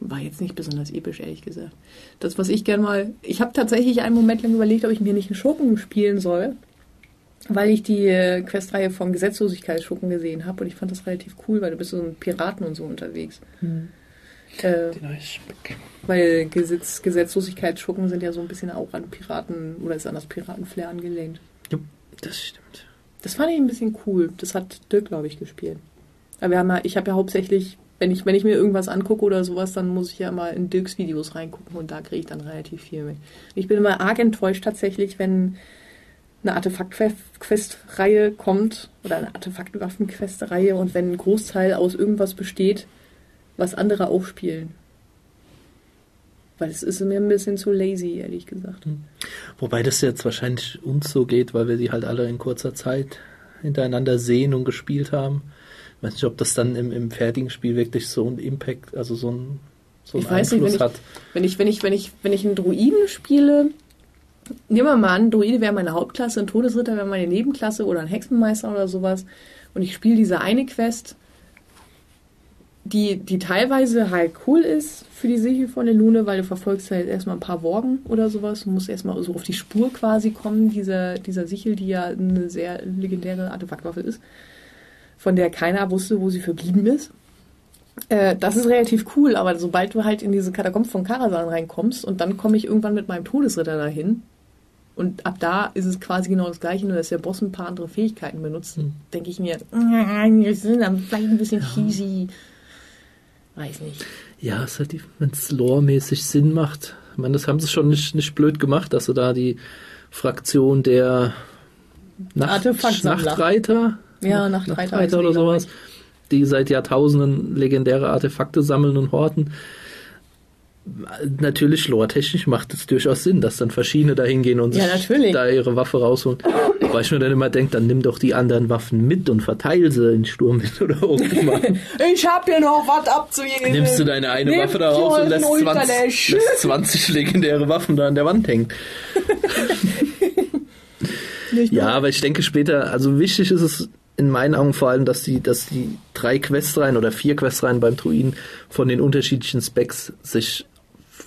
War jetzt nicht besonders episch, ehrlich gesagt. Das, was ich gerne mal. Ich habe tatsächlich einen Moment lang überlegt, ob ich mir nicht einen Schurken spielen soll, weil ich die äh, Questreihe vom Gesetzlosigkeitsschurken gesehen habe und ich fand das relativ cool, weil du bist so ein Piraten und so unterwegs. Hm. Äh, weil Gesetz, Gesetzlosigkeitsschurken sind ja so ein bisschen auch an Piraten oder ist an das Piratenflair angelehnt. Ja, das stimmt. Das fand ich ein bisschen cool. Das hat Dirk, glaube ich, gespielt. Aber wir haben ja, ich habe ja hauptsächlich, wenn ich, wenn ich mir irgendwas angucke oder sowas, dann muss ich ja mal in Dirks Videos reingucken und da kriege ich dann relativ viel mit. Ich bin immer arg enttäuscht tatsächlich, wenn eine Artefakt-Quest-Reihe kommt oder eine Artefaktwaffen-Quest-Reihe und wenn ein Großteil aus irgendwas besteht, was andere auch spielen. Weil es ist mir ein bisschen zu lazy, ehrlich gesagt. Hm. Wobei das jetzt wahrscheinlich uns so geht, weil wir sie halt alle in kurzer Zeit hintereinander sehen und gespielt haben weiß nicht, ob das dann im, im fertigen Spiel wirklich so einen Impact, also so einen, so einen ich Einfluss nicht, wenn hat. Ich, wenn ich, wenn ich, wenn ich, wenn ich einen Druiden spiele, nehmen wir mal an, Druide wäre meine Hauptklasse, ein Todesritter wäre meine Nebenklasse oder ein Hexenmeister oder sowas und ich spiele diese eine Quest die, die teilweise halt cool ist für die Sichel von der Lune, weil du verfolgst halt erstmal ein paar Worgen oder sowas. Du musst erstmal so auf die Spur quasi kommen, dieser, dieser Sichel, die ja eine sehr legendäre Artefaktwaffe ist, von der keiner wusste, wo sie verblieben ist. Äh, das ist relativ cool, aber sobald du halt in diese Katakomben von Karasan reinkommst und dann komme ich irgendwann mit meinem Todesritter dahin und ab da ist es quasi genau das Gleiche, nur dass der Boss ein paar andere Fähigkeiten benutzt, mhm. denke ich mir, das sind dann vielleicht ein bisschen cheesy. Weiß nicht. Ja, es halt, wenn es lore-mäßig Sinn macht. Ich meine, das haben sie schon nicht, nicht blöd gemacht, dass sie da die Fraktion der Nacht, Nachtreiter, ja, Nachtreiter, Nachtreiter oder sowas, die seit Jahrtausenden legendäre Artefakte sammeln und horten. Natürlich, lore-technisch macht es durchaus Sinn, dass dann verschiedene da hingehen und ja, sich da ihre Waffe rausholen. Weil ich mir dann immer denke, dann nimm doch die anderen Waffen mit und verteil sie in Sturm mit oder irgendwas. ich hab hier noch was abzugeben. Nimmst du deine eine Nimm Waffe da raus und lässt 20, [laughs] lässt 20 legendäre Waffen da an der Wand hängen. [laughs] ja, aber ich denke später, also wichtig ist es in meinen Augen vor allem, dass die, dass die drei Questreihen oder vier Questreihen beim Druiden von den unterschiedlichen Specs sich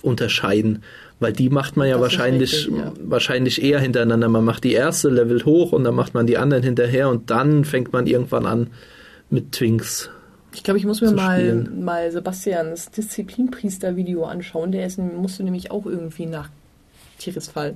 unterscheiden. Weil die macht man ja wahrscheinlich, richtig, ja. wahrscheinlich eher hintereinander. Man macht die erste, levelt hoch und dann macht man die anderen hinterher und dann fängt man irgendwann an mit Twinks. Ich glaube, ich muss mir mal, mal Sebastians Disziplinpriester-Video anschauen. Der ist, musste nämlich auch irgendwie nach Tiris Fall,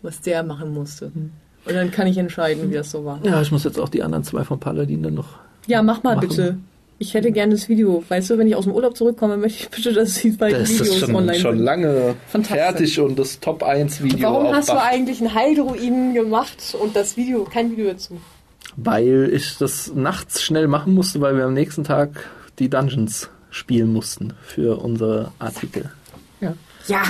was der machen musste. Hm. Und dann kann ich entscheiden, wie das so war. Ja, ich muss jetzt auch die anderen zwei von Paladin dann noch. Ja, mach mal machen. bitte. Ich hätte gerne das Video. Weißt du, wenn ich aus dem Urlaub zurückkomme, möchte ich bitte, dass die beiden das Videos ist schon, online schon sind. lange fertig und das Top 1 Video. Warum hast du eigentlich einen Heildruiden gemacht und das Video, kein Video dazu? Weil ich das nachts schnell machen musste, weil wir am nächsten Tag die Dungeons spielen mussten für unsere Artikel. Ja. Ja.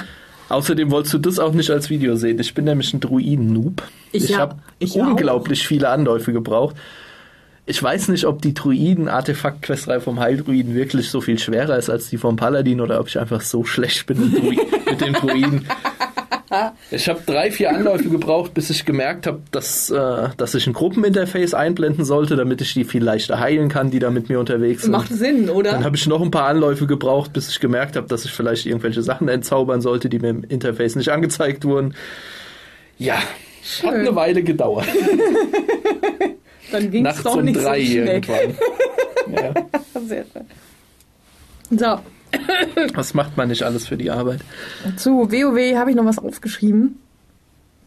Außerdem wolltest du das auch nicht als Video sehen. Ich bin nämlich ein Druiden-Noob. Ich, ich habe unglaublich auch. viele Anläufe gebraucht. Ich weiß nicht, ob die Druiden-Artefakt-Questreihe vom Heildruiden wirklich so viel schwerer ist als die vom Paladin oder ob ich einfach so schlecht bin mit dem [laughs] Druiden. Ich habe drei, vier Anläufe gebraucht, bis ich gemerkt habe, dass, äh, dass ich ein Gruppeninterface einblenden sollte, damit ich die viel leichter heilen kann, die da mit mir unterwegs sind. Macht Sinn, oder? Dann habe ich noch ein paar Anläufe gebraucht, bis ich gemerkt habe, dass ich vielleicht irgendwelche Sachen entzaubern sollte, die mir im Interface nicht angezeigt wurden. Ja, Schön. hat eine Weile gedauert. [laughs] Dann ging es doch um nicht drei so schnell. irgendwann. [laughs] ja. Sehr schön. So, [laughs] was macht man nicht alles für die Arbeit? Zu WoW habe ich noch was aufgeschrieben.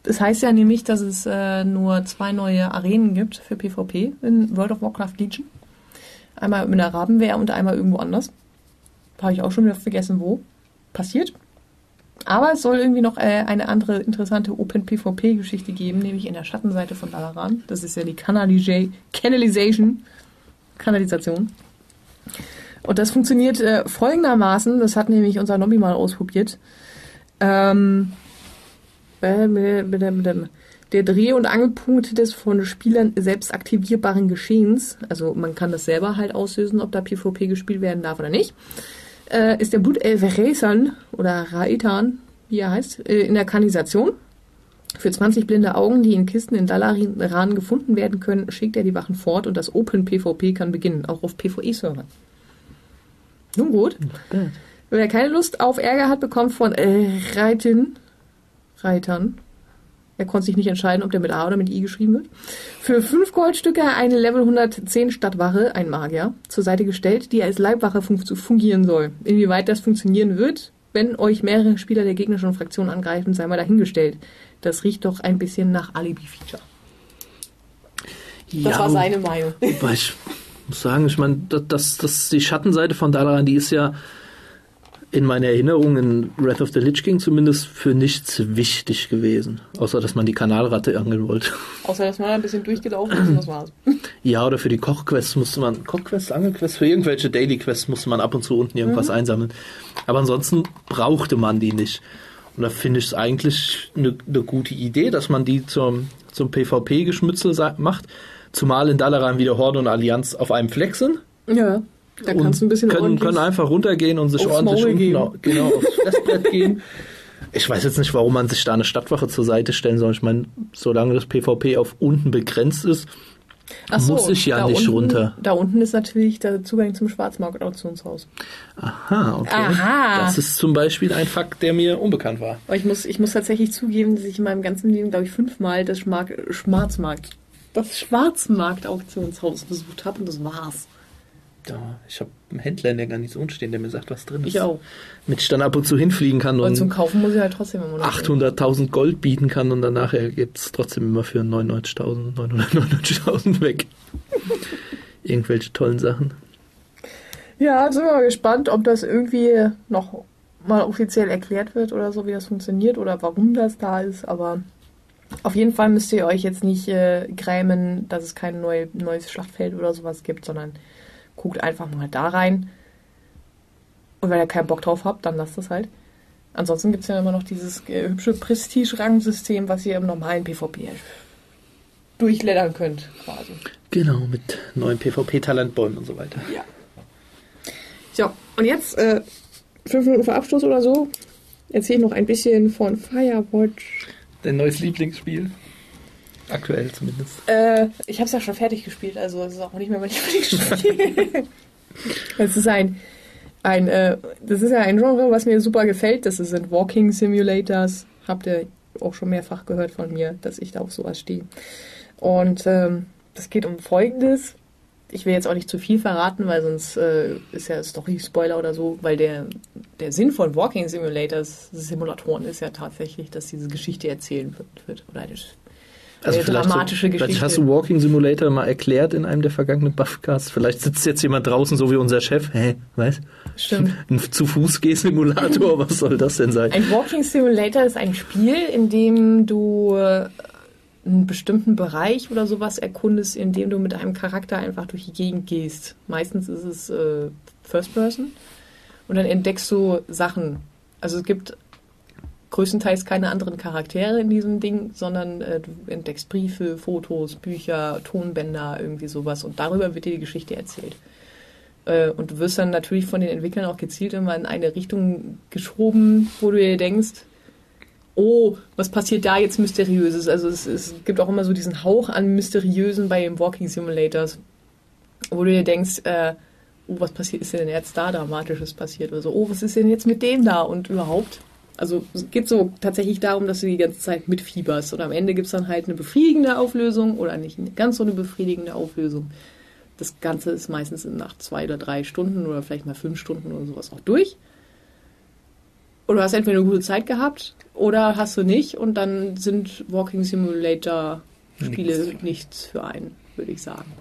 Das heißt ja nämlich, dass es äh, nur zwei neue Arenen gibt für PvP in World of Warcraft Legion. Einmal in der Rabenwehr und einmal irgendwo anders. Habe ich auch schon wieder vergessen, wo. Passiert. Aber es soll irgendwie noch äh, eine andere interessante Open PvP-Geschichte geben, nämlich in der Schattenseite von Dalaran. Das ist ja die Canalization. Kanalisation. Und das funktioniert äh, folgendermaßen, das hat nämlich unser Nobby mal ausprobiert. Ähm, der Dreh- und Angelpunkt des von Spielern selbst aktivierbaren Geschehens, also man kann das selber halt auslösen, ob da PvP gespielt werden darf oder nicht, äh, ist der Blutelf Resan oder Raitan, wie er heißt, äh, in der Kanalisation. Für 20 blinde Augen, die in Kisten in Dalaran gefunden werden können, schickt er die Wachen fort und das Open PvP kann beginnen, auch auf PvE-Servern. Nun gut. Wer keine Lust auf Ärger hat, bekommt von äh, Reitin, Reitern, er konnte sich nicht entscheiden, ob der mit A oder mit I geschrieben wird, für fünf Goldstücke eine Level 110 Stadtwache, ein Magier, zur Seite gestellt, die als Leibwache fun fungieren soll. Inwieweit das funktionieren wird, wenn euch mehrere Spieler der gegnerischen Fraktion angreifen, sei mal dahingestellt. Das riecht doch ein bisschen nach Alibi-Feature. Ja, das war seine Meinung. Ich muss sagen, ich meine, das, das, die Schattenseite von Dalaran, die ist ja in meiner Erinnerung in Wrath of the Lich King zumindest für nichts wichtig gewesen. Außer, dass man die Kanalratte angeln wollte. [laughs] Außer, dass man ein bisschen durchgelaufen ist und das war's. [clears throat] Ja, oder für die Kochquests musste man, Kochquests, Angelquests, für irgendwelche Daily Quests musste man ab und zu unten irgendwas mhm. einsammeln. Aber ansonsten brauchte man die nicht. Und da finde ich es eigentlich eine ne gute Idee, dass man die zum, zum PvP-Geschmützel macht. Zumal in Dalaran wieder Horde und Allianz auf einem Fleck sind. Ja, da kannst du ein bisschen können, können einfach runtergehen und sich ordentlich unten, gehen. genau, aufs [laughs] Festbrett gehen. Ich weiß jetzt nicht, warum man sich da eine Stadtwache zur Seite stellen soll. Ich meine, solange das PvP auf unten begrenzt ist, Ach so, Muss ich ja nicht unten, runter. Da unten ist natürlich der Zugang zum Schwarzmarkt-Auktionshaus. Aha, okay. Aha. Das ist zum Beispiel ein Fakt, der mir unbekannt war. Aber ich muss, ich muss tatsächlich zugeben, dass ich in meinem ganzen Leben, glaube ich, fünfmal das Schmark Schwarzmarkt, das Schwarzmarkt-Auktionshaus besucht habe und das war's. Ja, ich habe einen Händler in der Garnison stehen, der mir sagt, was drin ist. Ich auch. Mit ich dann ab und zu hinfliegen kann Und zum und Kaufen muss ich halt trotzdem immer noch. 800.000 Gold bieten kann und dann nachher geht es trotzdem immer für 99.000, 999.000 weg. [laughs] Irgendwelche tollen Sachen. Ja, sind wir mal gespannt, ob das irgendwie noch mal offiziell erklärt wird oder so, wie das funktioniert oder warum das da ist. Aber auf jeden Fall müsst ihr euch jetzt nicht äh, grämen, dass es kein neu, neues Schlachtfeld oder sowas gibt, sondern guckt einfach mal da rein. Und wenn ihr keinen Bock drauf habt, dann lasst es halt. Ansonsten gibt es ja immer noch dieses äh, hübsche Prestige-Rangsystem, was ihr im normalen PvP durchleddern könnt, quasi. Genau, mit neuen PvP-Talentbäumen und so weiter. Ja. So, und jetzt, äh, fünf Minuten vor Abschluss oder so, erzähle ich noch ein bisschen von Firewatch. Dein neues Lieblingsspiel. Aktuell zumindest. Äh, ich habe es ja schon fertig gespielt, also es ist auch nicht mehr mein [laughs] Lieblingsspiel. Es ist ein, ein äh, das ist ja ein Genre, was mir super gefällt. Das sind Walking Simulators. Habt ihr auch schon mehrfach gehört von mir, dass ich da auf sowas stehe. Und ähm, das geht um Folgendes. Ich will jetzt auch nicht zu viel verraten, weil sonst äh, ist ja Story-Spoiler oder so, weil der, der Sinn von Walking Simulators, Simulatoren, ist ja tatsächlich, dass diese Geschichte erzählen wird. oder eine Also vielleicht, dramatische so, vielleicht Geschichte. hast du Walking Simulator mal erklärt in einem der vergangenen Buffcasts. Vielleicht sitzt jetzt jemand draußen, so wie unser Chef. Hä, was? Stimmt. [laughs] Ein Zu-Fuß-Geh-Simulator, was soll das denn sein? Ein Walking Simulator ist ein Spiel, in dem du äh, einen bestimmten Bereich oder sowas erkundest, in dem du mit einem Charakter einfach durch die Gegend gehst. Meistens ist es äh, First Person. Und dann entdeckst du Sachen. Also es gibt größtenteils keine anderen Charaktere in diesem Ding, sondern äh, du entdeckst Briefe, Fotos, Bücher, Tonbänder, irgendwie sowas. Und darüber wird dir die Geschichte erzählt. Äh, und du wirst dann natürlich von den Entwicklern auch gezielt immer in eine Richtung geschoben, wo du dir denkst, oh, was passiert da jetzt Mysteriöses? Also es, es gibt auch immer so diesen Hauch an Mysteriösen bei den Walking Simulators, wo du dir denkst, äh, oh, was passiert, ist denn jetzt da Dramatisches passiert? Oder so, oh, was ist denn jetzt mit dem da und überhaupt? Also es geht so tatsächlich darum, dass du die ganze Zeit mitfieberst. Und am Ende gibt es dann halt eine befriedigende Auflösung oder nicht ganz so eine befriedigende Auflösung. Das Ganze ist meistens nach zwei oder drei Stunden oder vielleicht mal fünf Stunden oder sowas auch durch. Oder du hast entweder eine gute Zeit gehabt oder hast du nicht und dann sind Walking Simulator Spiele Nichts. nichts für einen, würde ich sagen.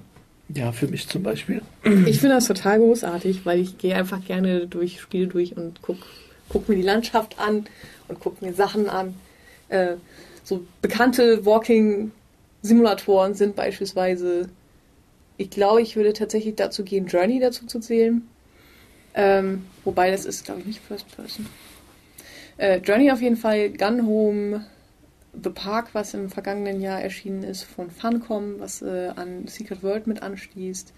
Ja, für mich zum Beispiel. Ich finde das total großartig, weil ich gehe einfach gerne durch Spiele durch und guck, guck mir die Landschaft an und guck mir Sachen an. Äh, so bekannte Walking-Simulatoren sind beispielsweise, ich glaube, ich würde tatsächlich dazu gehen, Journey dazu zu zählen. Ähm, wobei das ist, glaube ich, nicht First Person. Äh, Journey auf jeden Fall, Gun Home, The Park, was im vergangenen Jahr erschienen ist, von Funcom, was äh, an Secret World mit anschließt.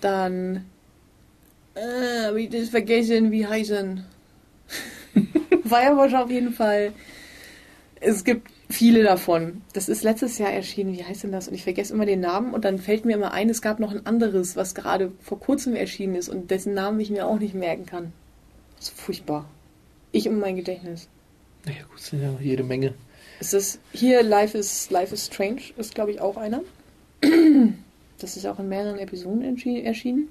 Dann, äh, wie das vergessen, wie heißen. [laughs] Firewatch auf jeden Fall. Es gibt viele davon. Das ist letztes Jahr erschienen. Wie heißt denn das? Und ich vergesse immer den Namen und dann fällt mir immer ein, es gab noch ein anderes, was gerade vor kurzem erschienen ist und dessen Namen ich mir auch nicht merken kann. Das ist furchtbar. Ich und mein Gedächtnis. Naja, gut, sind ja jede Menge. Es ist hier Life is Life is Strange ist glaube ich auch einer. [clears throat] Das ist auch in mehreren Episoden erschienen.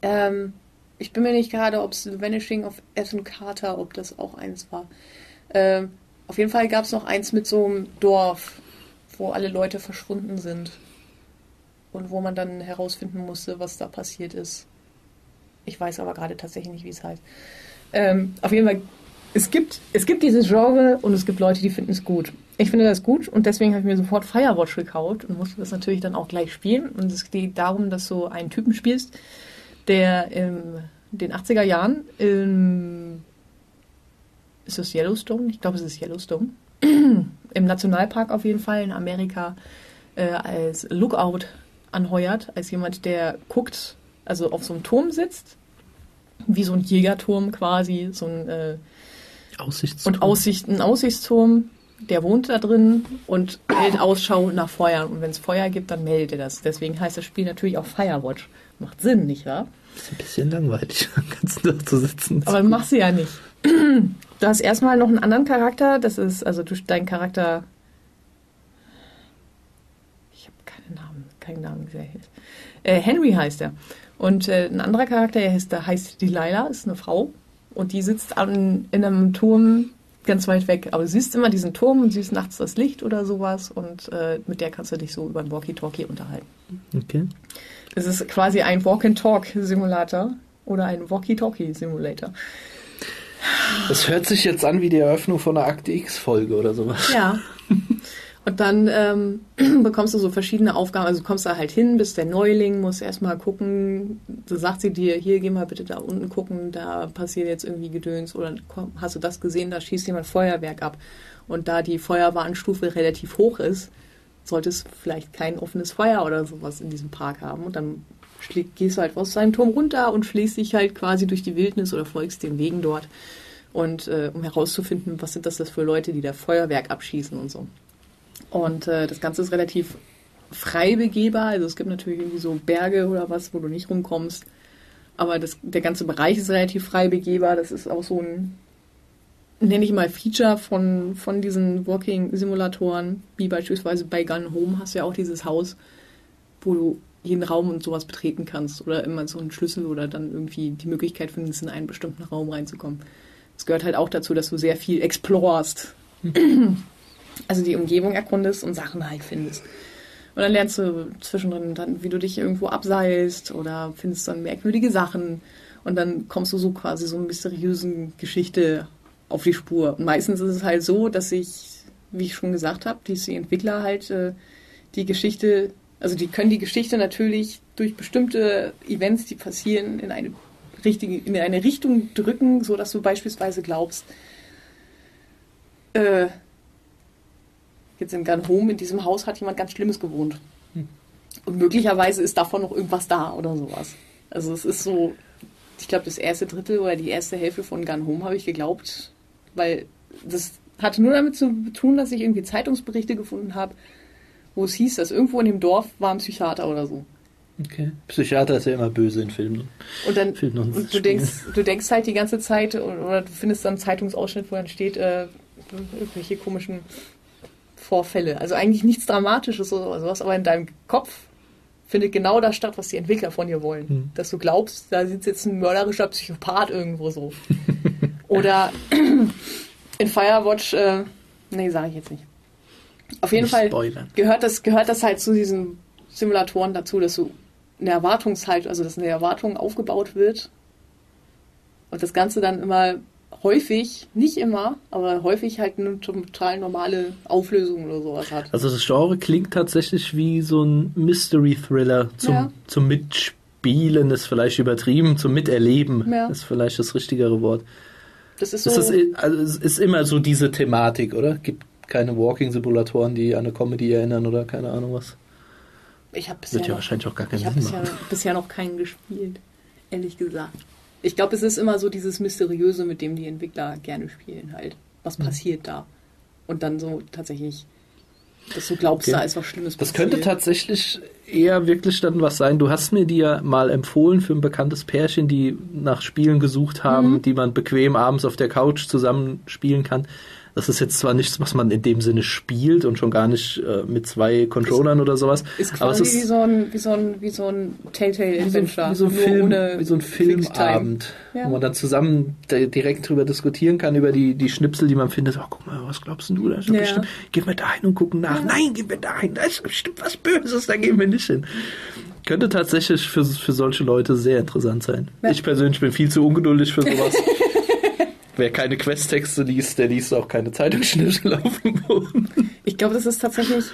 Ähm, ich bin mir nicht gerade, ob es Vanishing of Ethan Carter, ob das auch eins war. Ähm, auf jeden Fall gab es noch eins mit so einem Dorf, wo alle Leute verschwunden sind und wo man dann herausfinden musste, was da passiert ist. Ich weiß aber gerade tatsächlich nicht, wie es heißt. Ähm, auf jeden Fall es gibt, es gibt dieses Genre und es gibt Leute, die finden es gut. Ich finde das gut und deswegen habe ich mir sofort Firewatch gekauft und musste das natürlich dann auch gleich spielen. Und es geht darum, dass du einen Typen spielst, der in den 80er Jahren im ist das Yellowstone? Ich glaube, es ist Yellowstone. [clears throat] Im Nationalpark auf jeden Fall in Amerika äh, als Lookout anheuert, als jemand, der guckt, also auf so einem Turm sitzt, wie so ein Jägerturm quasi, so ein äh, Aussichts und Aussicht, ein Aussichtsturm der wohnt da drin und hält Ausschau nach Feuern. Und wenn es Feuer gibt, dann meldet er das. Deswegen heißt das Spiel natürlich auch Firewatch. Macht Sinn, nicht wahr? Ist ein bisschen langweilig, ganz [laughs] da zu sitzen. Aber machst du ja nicht. [clears throat] Du hast erstmal noch einen anderen Charakter. Das ist, also du, dein Charakter. Ich habe keinen Namen, keinen Namen, wie er heißt. Äh, Henry heißt er. Und äh, ein anderer Charakter, der heißt, der heißt Delilah, ist eine Frau. Und die sitzt an, in einem Turm ganz weit weg. Aber du siehst immer diesen Turm und siehst nachts das Licht oder sowas. Und äh, mit der kannst du dich so über ein Walkie-Talkie unterhalten. Okay. Es ist quasi ein Walk-and-Talk-Simulator oder ein Walkie-Talkie-Simulator. Das hört sich jetzt an wie die Eröffnung von einer Akte X-Folge oder sowas. Ja. [laughs] Und dann ähm, [clears throat] bekommst du so verschiedene Aufgaben. Also du kommst da halt hin, bist der Neuling, musst erstmal gucken. So sagt sie dir, hier geh mal bitte da unten gucken, da passiert jetzt irgendwie Gedöns. Oder komm, hast du das gesehen, da schießt jemand Feuerwerk ab. Und da die Feuerwarnstufe relativ hoch ist, sollte es vielleicht kein offenes Feuer oder sowas in diesem Park haben. Und dann gehst du halt aus seinem Turm runter und schlägst dich halt quasi durch die Wildnis oder folgst den Wegen dort. Und äh, um herauszufinden, was sind das für Leute, die da Feuerwerk abschießen und so. Und äh, das Ganze ist relativ frei begehbar. Also es gibt natürlich irgendwie so Berge oder was, wo du nicht rumkommst. Aber das, der ganze Bereich ist relativ frei begehbar. Das ist auch so ein, nenne ich mal, Feature von, von diesen Walking-Simulatoren, wie beispielsweise bei Gun Home hast du ja auch dieses Haus, wo du jeden Raum und sowas betreten kannst oder immer so einen Schlüssel oder dann irgendwie die Möglichkeit findest, in einen bestimmten Raum reinzukommen. Es gehört halt auch dazu, dass du sehr viel explorst. Also die Umgebung erkundest und Sachen halt findest. Und dann lernst du zwischendrin dann, wie du dich irgendwo abseilst oder findest dann merkwürdige Sachen. Und dann kommst du so quasi so einer mysteriösen Geschichte auf die Spur. Und meistens ist es halt so, dass ich, wie ich schon gesagt habe, die Entwickler halt äh, die Geschichte, also die können die Geschichte natürlich durch bestimmte Events, die passieren, in eine richtige, in eine Richtung drücken, so dass du beispielsweise glaubst, äh, jetzt in Gun Home, in diesem Haus hat jemand ganz Schlimmes gewohnt. Hm. Und möglicherweise ist davon noch irgendwas da oder sowas. Also es ist so, ich glaube, das erste Drittel oder die erste Hälfte von Gun Home habe ich geglaubt, weil das hatte nur damit zu tun, dass ich irgendwie Zeitungsberichte gefunden habe, wo es hieß, dass irgendwo in dem Dorf war ein Psychiater oder so. Okay. Psychiater ist ja immer böse in Filmen. Und dann und, und du denkst, du denkst halt die ganze Zeit oder du findest dann einen Zeitungsausschnitt, wo dann steht, äh, irgendwelche komischen Vorfälle. Also eigentlich nichts Dramatisches oder sowas, aber in deinem Kopf findet genau das statt, was die Entwickler von dir wollen. Hm. Dass du glaubst, da sitzt jetzt ein mörderischer Psychopath irgendwo so. [laughs] oder [clears throat] in Firewatch, äh, nee, sage ich jetzt nicht. Auf jeden nicht Fall gehört das, gehört das halt zu diesen Simulatoren dazu, dass du eine Erwartungszeit, also dass eine Erwartung aufgebaut wird und das Ganze dann immer häufig, nicht immer, aber häufig halt eine total normale Auflösung oder sowas hat. Also das Genre klingt tatsächlich wie so ein Mystery-Thriller zum, ja. zum Mitspielen, ist vielleicht übertrieben, zum Miterleben ja. ist vielleicht das richtigere Wort. Das ist so. Das ist, also es ist immer so diese Thematik, oder? Gibt keine Walking-Simulatoren, die an eine Comedy erinnern oder keine Ahnung was. Ich habe bisher, ja noch, ich bisher, bisher noch keinen gespielt, ehrlich gesagt. Ich glaube, es ist immer so dieses Mysteriöse, mit dem die Entwickler gerne spielen halt. Was mhm. passiert da? Und dann so tatsächlich, dass du glaubst, okay. da ist was Schlimmes passiert. Das könnte tatsächlich eher wirklich dann was sein. Du hast mir die ja mal empfohlen für ein bekanntes Pärchen, die nach Spielen gesucht haben, mhm. die man bequem abends auf der Couch zusammen spielen kann. Das ist jetzt zwar nichts, was man in dem Sinne spielt und schon gar nicht äh, mit zwei Controllern oder sowas. Ist quasi aber es ist wie so ein, wie so ein, wie so ein Telltale Adventure. Wie so, wie so ein, Film, wie so ein Filmabend, ja. wo man dann zusammen direkt drüber diskutieren kann, über die, die Schnipsel, die man findet. Oh, guck mal, was glaubst du? Da ist ja. bestimmt, gehen wir da hin und gucken nach. Ja. Nein, gehen wir da hin. Da ist bestimmt was Böses, da gehen wir nicht hin. Könnte tatsächlich für, für solche Leute sehr interessant sein. Ja. Ich persönlich bin viel zu ungeduldig für sowas. [laughs] Wer keine Questtexte liest, der liest auch keine Zeitungsschnitte auf dem Boden. Ich glaube, das ist tatsächlich,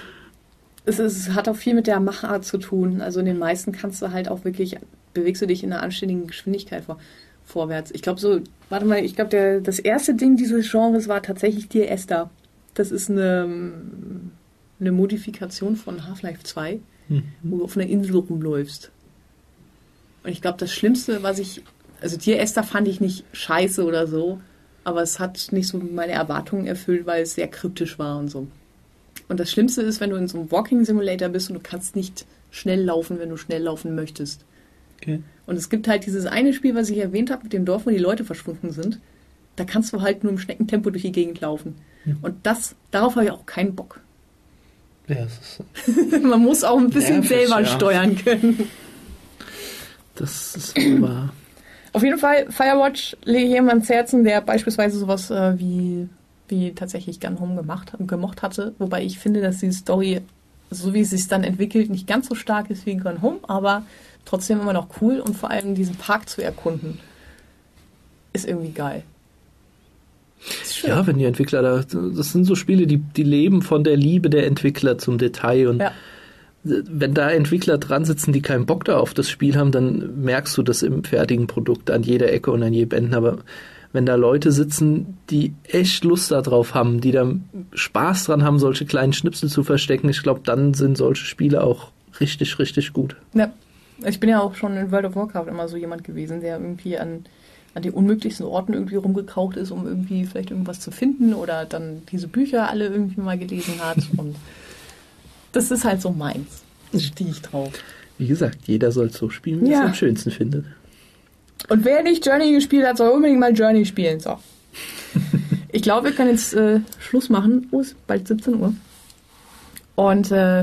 es, ist, es hat auch viel mit der Machart zu tun. Also in den meisten kannst du halt auch wirklich, bewegst du dich in einer anständigen Geschwindigkeit vor, vorwärts. Ich glaube so, warte mal, ich glaube, das erste Ding dieses Genres war tatsächlich Dear Esther. Das ist eine, eine Modifikation von Half-Life 2, mhm. wo du auf einer Insel rumläufst. Und ich glaube, das Schlimmste, was ich, also Dear Esther fand ich nicht scheiße oder so, Aber es hat nicht so meine Erwartungen erfüllt, weil es sehr kryptisch war und so. Und das Schlimmste ist, wenn du in so einem Walking Simulator bist und du kannst nicht schnell laufen, wenn du schnell laufen möchtest. Okay. Und es gibt halt dieses eine Spiel, was ich erwähnt habe, mit dem Dorf, wo die Leute verschwunden sind. Da kannst du halt nur im Schneckentempo durch die Gegend laufen. Ja. Und das, darauf habe ich auch keinen Bock. Ja, [laughs] Man muss auch ein bisschen nervig, selber ja. steuern können. Das ist wahr. Auf jeden Fall, Firewatch lege ich jemand ans Herzen, der beispielsweise sowas äh, wie, wie tatsächlich Gun Home gemacht, gemocht hatte. Wobei ich finde, dass die Story, so wie es sich dann entwickelt, nicht ganz so stark ist wie Gun Home, aber trotzdem immer noch cool und vor allem diesen Park zu erkunden, ist irgendwie geil. Ja, wenn die Entwickler da, das sind so Spiele, die, die leben von der Liebe der Entwickler zum Detail und ja. Wenn da Entwickler dran sitzen, die keinen Bock da auf das Spiel haben, dann merkst du das im fertigen Produkt an jeder Ecke und an jedem Enden. Aber wenn da Leute sitzen, die echt Lust darauf haben, die da Spaß dran haben, solche kleinen Schnipsel zu verstecken, ich glaube, dann sind solche Spiele auch richtig, richtig gut. Ja. Ich bin ja auch schon in World of Warcraft immer so jemand gewesen, der irgendwie an an den unmöglichsten Orten irgendwie rumgekaucht ist, um irgendwie vielleicht irgendwas zu finden oder dann diese Bücher alle irgendwie mal gelesen hat. [laughs] Und das ist halt so meins. Da stehe ich drauf. Wie gesagt, jeder soll so spielen, wie ja. er es am schönsten findet. Und wer nicht Journey gespielt hat, soll unbedingt mal Journey spielen. So. [laughs] ich glaube, wir können jetzt äh, Schluss machen. Oh, ist bald 17 Uhr. Und äh,